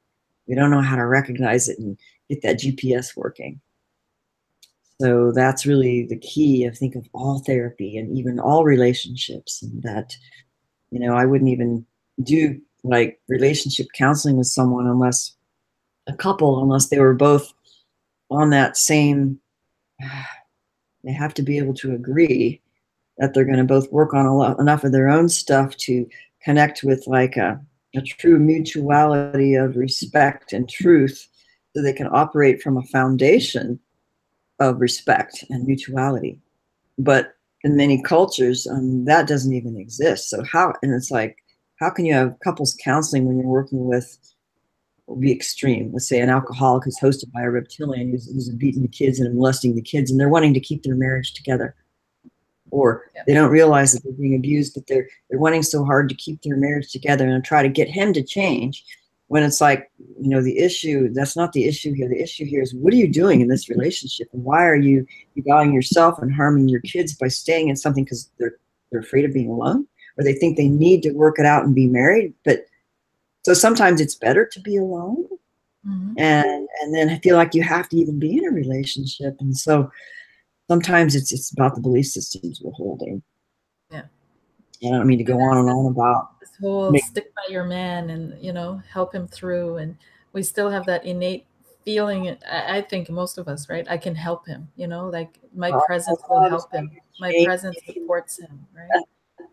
We don't know how to recognize it and get that GPS working. So that's really the key, I think, of all therapy and even all relationships. And that, you know, I wouldn't even do like relationship counseling with someone unless a couple, unless they were both on that same, they have to be able to agree that they're going to both work on a lot, enough of their own stuff to connect with like a, a true mutuality of respect and truth so they can operate from a foundation of respect and mutuality. But in many cultures, um, that doesn't even exist. So how, and it's like, how can you have couples counseling when you're working with, will be extreme, let's say an alcoholic who's hosted by a reptilian who's, who's beating the kids and molesting the kids, and they're wanting to keep their marriage together. Or they don't realize that they're being abused, but they're they're wanting so hard to keep their marriage together and try to get him to change when it's like you know the issue that's not the issue here. The issue here is what are you doing in this relationship? And why are you evaluating yourself and harming your kids by staying in something because they're they're afraid of being alone? Or they think they need to work it out and be married but so sometimes it's better to be alone mm-hmm. and and then I feel like you have to even be in a relationship. And so sometimes it's it's about the belief systems we're holding. Yeah. And i don't mean to go on and on about this whole Make- stick by your man and you know help him through. And we still have that innate feeling i think most of us right? I can help him you know like my oh, presence will help him. my presence supports him right?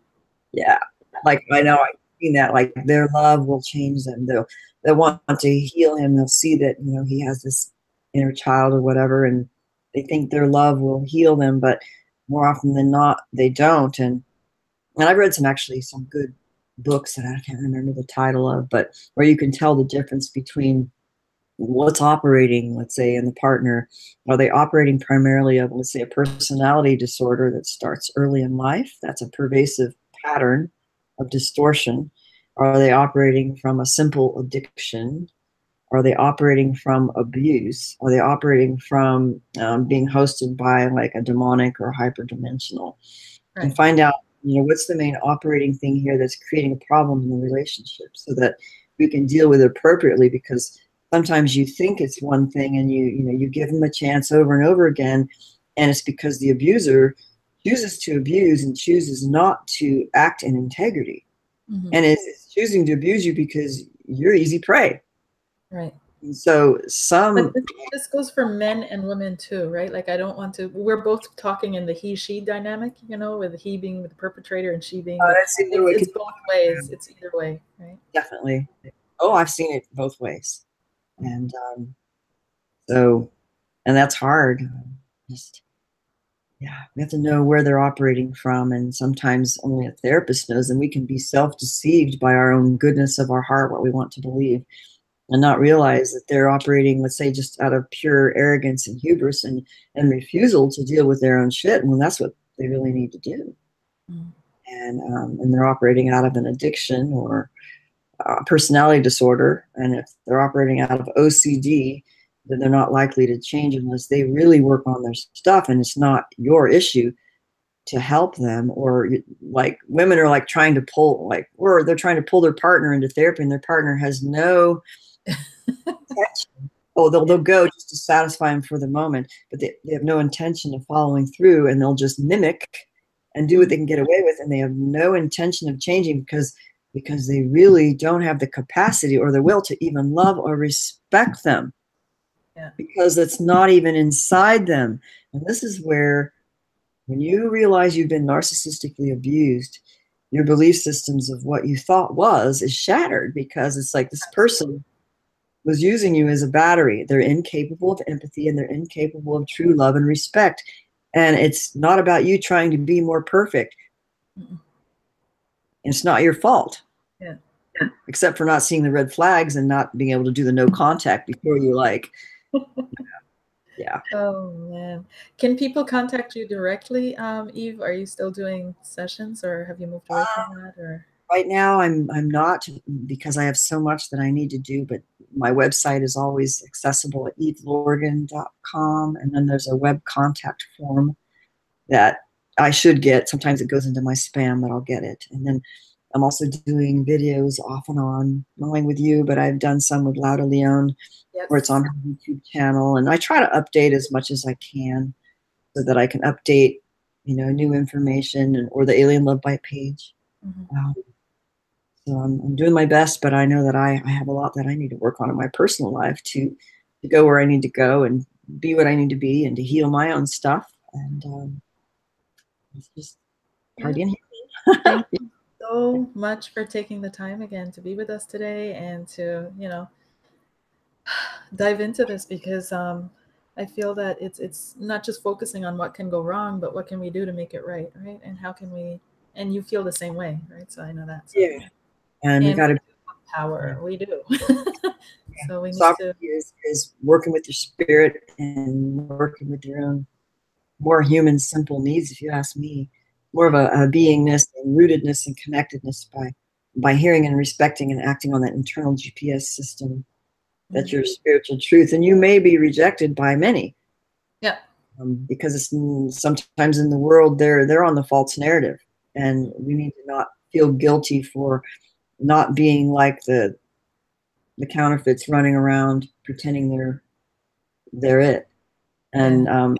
Yeah. Like i know i've that like their love will change them they'll they want to heal him they'll see that you know he has this inner child or whatever and they think their love will heal them but more often than not they don't and and i've read some actually some good books that I can't remember the title of, but where you can tell the difference between what's operating, let's say, in the partner. Are they operating primarily of, let's say, a personality disorder that starts early in life? That's a pervasive pattern of distortion. Are they operating from a simple addiction? Are they operating from abuse? Are they operating from um, being hosted by like a demonic or hyperdimensional? Right. And find out, you know, what's the main operating thing here that's creating a problem in the relationship so that we can deal with it appropriately because sometimes you think it's one thing and you, you know, you give them a chance over and over again. And it's because the abuser chooses to abuse and chooses not to act in integrity. Mm-hmm. And is choosing to abuse you because you're easy prey Right. so some but this goes for men and women too, right? Like I don't want to we're both talking in the he she dynamic, you know, with he being the perpetrator and she being uh, it's, it's both ways. It's either way, right? Definitely. Oh, I've seen it both ways. And um so and that's hard. Just yeah, we have to know where they're operating from. And sometimes only a therapist knows, and we can be self deceived by our own goodness of our heart, what we want to believe and not realize that they're operating, let's say, just out of pure arrogance and hubris and, and refusal to deal with their own shit. And that's what they really need to do. Mm. And, um, and they're operating out of an addiction or uh, personality disorder. And if they're operating out of OCD, then they're not likely to change unless they really work on their stuff. And it's not your issue to help them or like women are like trying to pull like or they're trying to pull their partner into therapy and their partner has no oh, they'll, they'll go just to satisfy them for the moment, but they, they have no intention of following through and they'll just mimic and do what they can get away with. And they have no intention of changing because, because they really don't have the capacity or the will to even love or respect them. Yeah. Because it's not even inside them. And this is where, when you realize you've been narcissistically abused, your belief systems of what you thought was is shattered because it's like this person was using you as a battery. They're incapable of empathy and they're incapable of true love and respect. And it's not about you trying to be more perfect. Mm-mm. It's not your fault. Yeah. Except for not seeing the red flags and not being able to do the no contact before you like. yeah. Oh man. Can people contact you directly, um, Eve? Are you still doing sessions or have you moved away from that or right now I'm I'm not because I have so much that I need to do, but my website is always accessible at evelorgen.com and then there's a web contact form that I should get. Sometimes it goes into my spam, but I'll get it. And then I'm also doing videos off and on, not only with you, but I've done some with Lauda Leon, yep. where it's on her YouTube channel. And I try to update as much as I can so that I can update, you know, new information and, or the Alien Love Bite page. Mm-hmm. Um, so I'm, I'm, doing my best, but I know that I, I have a lot that I need to work on in my personal life to, to go where I need to go and be what I need to be and to heal my own stuff. And um, it's just partying. Thank you so much for taking the time again to be with us today and to, you know, dive into this because um, I feel that it's it's not just focusing on what can go wrong, but what can we do to make it right, right? And how can we? And you feel the same way, right? So I know that. So. Yeah, and, and we got to power. We do. so we need to is, is working with your spirit and working with your own more human, simple needs. If you ask me, more of a, a beingness and rootedness and connectedness by by hearing and respecting and acting on that internal GPS system. That's your mm-hmm. spiritual truth, and you may be rejected by many. Yeah. Um, because it's sometimes in the world they're they're on the false narrative, and we need to not feel guilty for not being like the the counterfeits running around pretending they're they're it. And um,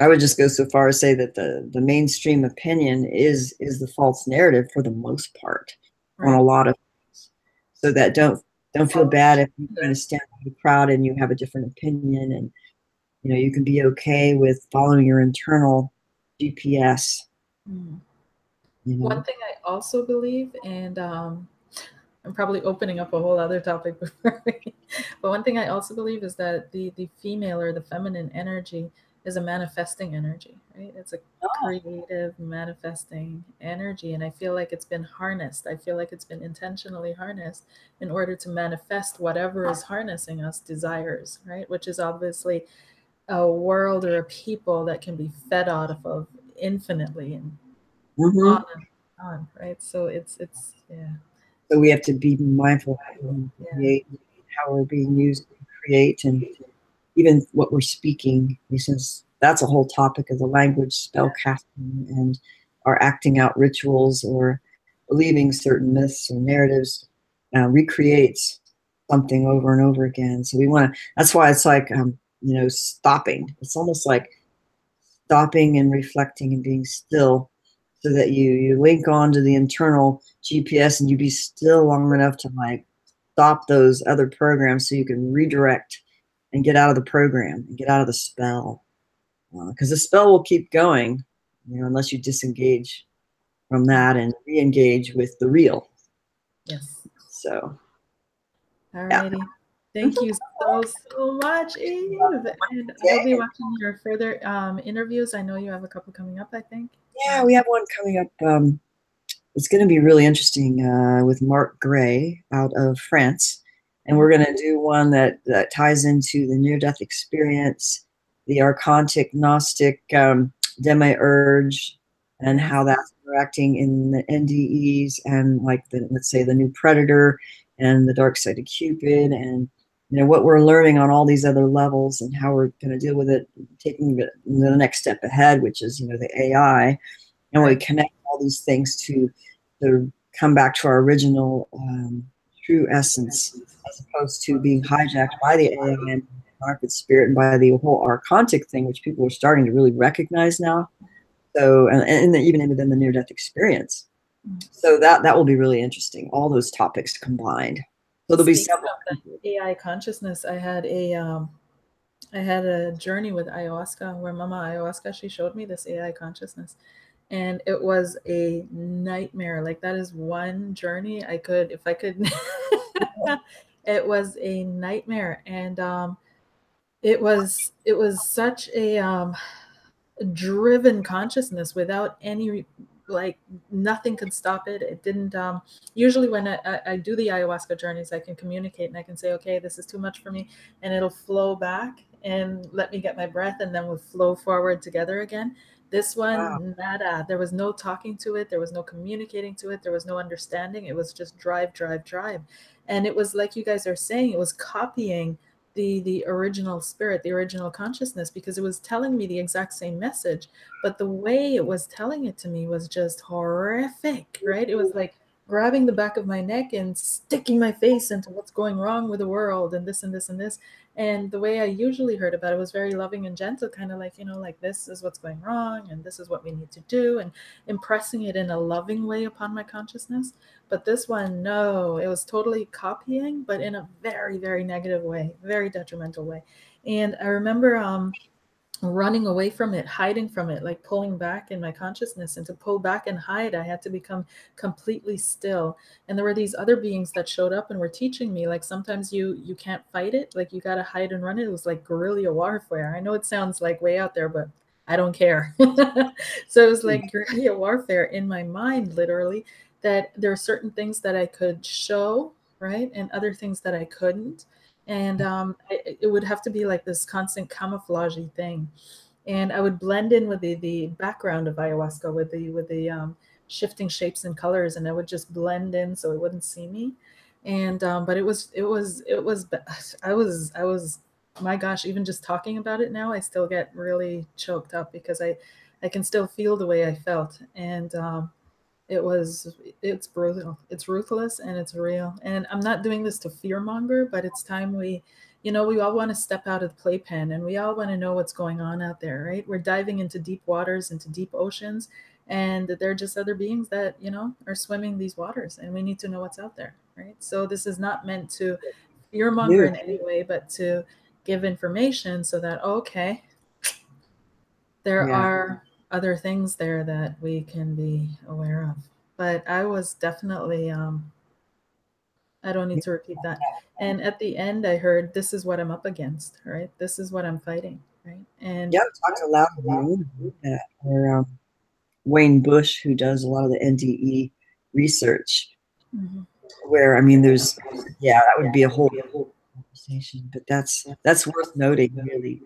I would just go so far as say that the the mainstream opinion is is the false narrative for the most part right. on a lot of things. So that don't don't feel bad if you're going to stand with the crowd and you have a different opinion and you know you can be okay with following your internal GPS. Mm. You know? One thing I also believe, and um, I'm probably opening up a whole other topic before, but one thing I also believe is that the the female or the feminine energy is a manifesting energy, right? It's a creative manifesting energy. And I feel like it's been harnessed. I feel like it's been intentionally harnessed in order to manifest whatever is harnessing us desires, right? Which is obviously a world or a people that can be fed out of infinitely and mm-hmm. on and on, right? So it's, it's, yeah. So we have to be mindful how we create, how we're being used to create and even what we're speaking, since that's a whole topic of the language spell casting and our acting out rituals or believing certain myths or narratives uh, recreates something over and over again. So we want to, that's why it's like, um, you know, stopping. It's almost like stopping and reflecting and being still so that you, you link on to the internal GPS and you be still long enough to like stop those other programs so you can redirect and get out of the program and get out of the spell. Because uh, the spell will keep going, you know, unless you disengage from that and re-engage with the real. Yes. So. Alrighty. Yeah. Thank you so so much, Eve. And I'll be watching your further um, interviews. I know you have a couple coming up. I think. Yeah, we have one coming up. Um, it's going to be really interesting uh, with Mark Gray out of France and we're going to do one that, that ties into the near death experience, the archontic gnostic um, demiurge, and how that's interacting in the NDEs and like the let's say the new predator and the dark side of Cupid and you know what we're learning on all these other levels and how we're going to deal with it, taking the, the next step ahead, which is you know the AI, and we connect all these things to the come back to our original um, true essence as opposed to being hijacked by the AI and market spirit and by the whole archontic thing, which people are starting to really recognize now. So, and, and even within the near death experience. So that that will be really interesting. All those topics combined. So there'll be several. AI consciousness. I had a um, I had a journey with ayahuasca where Mama ayahuasca she showed me this AI consciousness, and it was a nightmare. Like that is one journey I could, if I could it was a nightmare and um, it was it was such a um, driven consciousness without any like nothing could stop it it didn't um, usually when I, I do the ayahuasca journeys i can communicate and i can say okay this is too much for me and it'll flow back and let me get my breath and then we'll flow forward together again this one, wow. nada. Uh, there was no talking to it. There was no communicating to it. There was no understanding. It was just drive, drive, drive. And it was like you guys are saying, it was copying the the original spirit, the original consciousness, because it was telling me the exact same message. But the way it was telling it to me was just horrific, right? It was like grabbing the back of my neck and sticking my face into what's going wrong with the world and this and this and this. And the way I usually heard about it was very loving and gentle, kind of like, you know, like this is what's going wrong and this is what we need to do, and impressing it in a loving way upon my consciousness. But this one, no, it was totally copying, but in a very, very negative way, very detrimental way. And I remember um, running away from it, hiding from it, like pulling back in my consciousness. And to pull back and hide, I had to become completely still. And there were these other beings that showed up and were teaching me, like sometimes you you can't fight it, like you gotta hide and run it. It was like guerrilla warfare. I know it sounds like way out there, but I don't care. so it was like mm. guerrilla warfare in my mind, literally, that there are certain things that I could show, right? And other things that I couldn't and um, it, it, would have to be like this constant camouflagey thing. And i would blend in with the the background of ayahuasca with the with the um, shifting shapes and colors and i would just blend in so it wouldn't see me. And um, but it was it was it was i was i was my gosh even just talking about it now i still get really choked up because i i can still feel the way i felt. And um, it was it's brutal. It's ruthless and it's real. And i'm not doing this to fearmonger but it's time we you know we all want to step out of the playpen and we all want to know what's going on out there right? We're diving into deep waters into deep oceans and there are just other beings that you know are swimming these waters and we need to know what's out there right? So this is not meant to fearmonger in any way but to give information so that okay there yeah. are other things there that we can be aware of. But I was definitely, um, I don't need to repeat that. And at the end, I heard, this is what I'm up against, right? This is what I'm fighting. right? And yeah, talked aloud uh, or um, Wayne Bush, who does a lot of the NDE research, mm-hmm. where I mean, there's yeah, that would be a whole, whole conversation, but that's that's worth noting really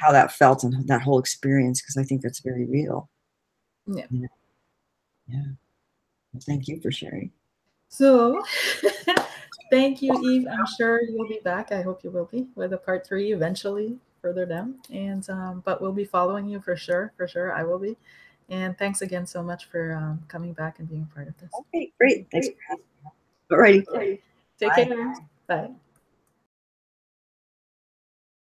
how that felt and that whole experience because I think that's very real. Yeah. Yeah. yeah. Well, thank you for sharing. So, thank you, Eve. I'm sure you'll be back. I hope you will be with a part three eventually further down. And um, but we'll be following you for sure. For sure, I will be. And thanks again so much for um, coming back and being part of this. Okay, great. Thanks for having me. All righty. Take Bye. care. Bye.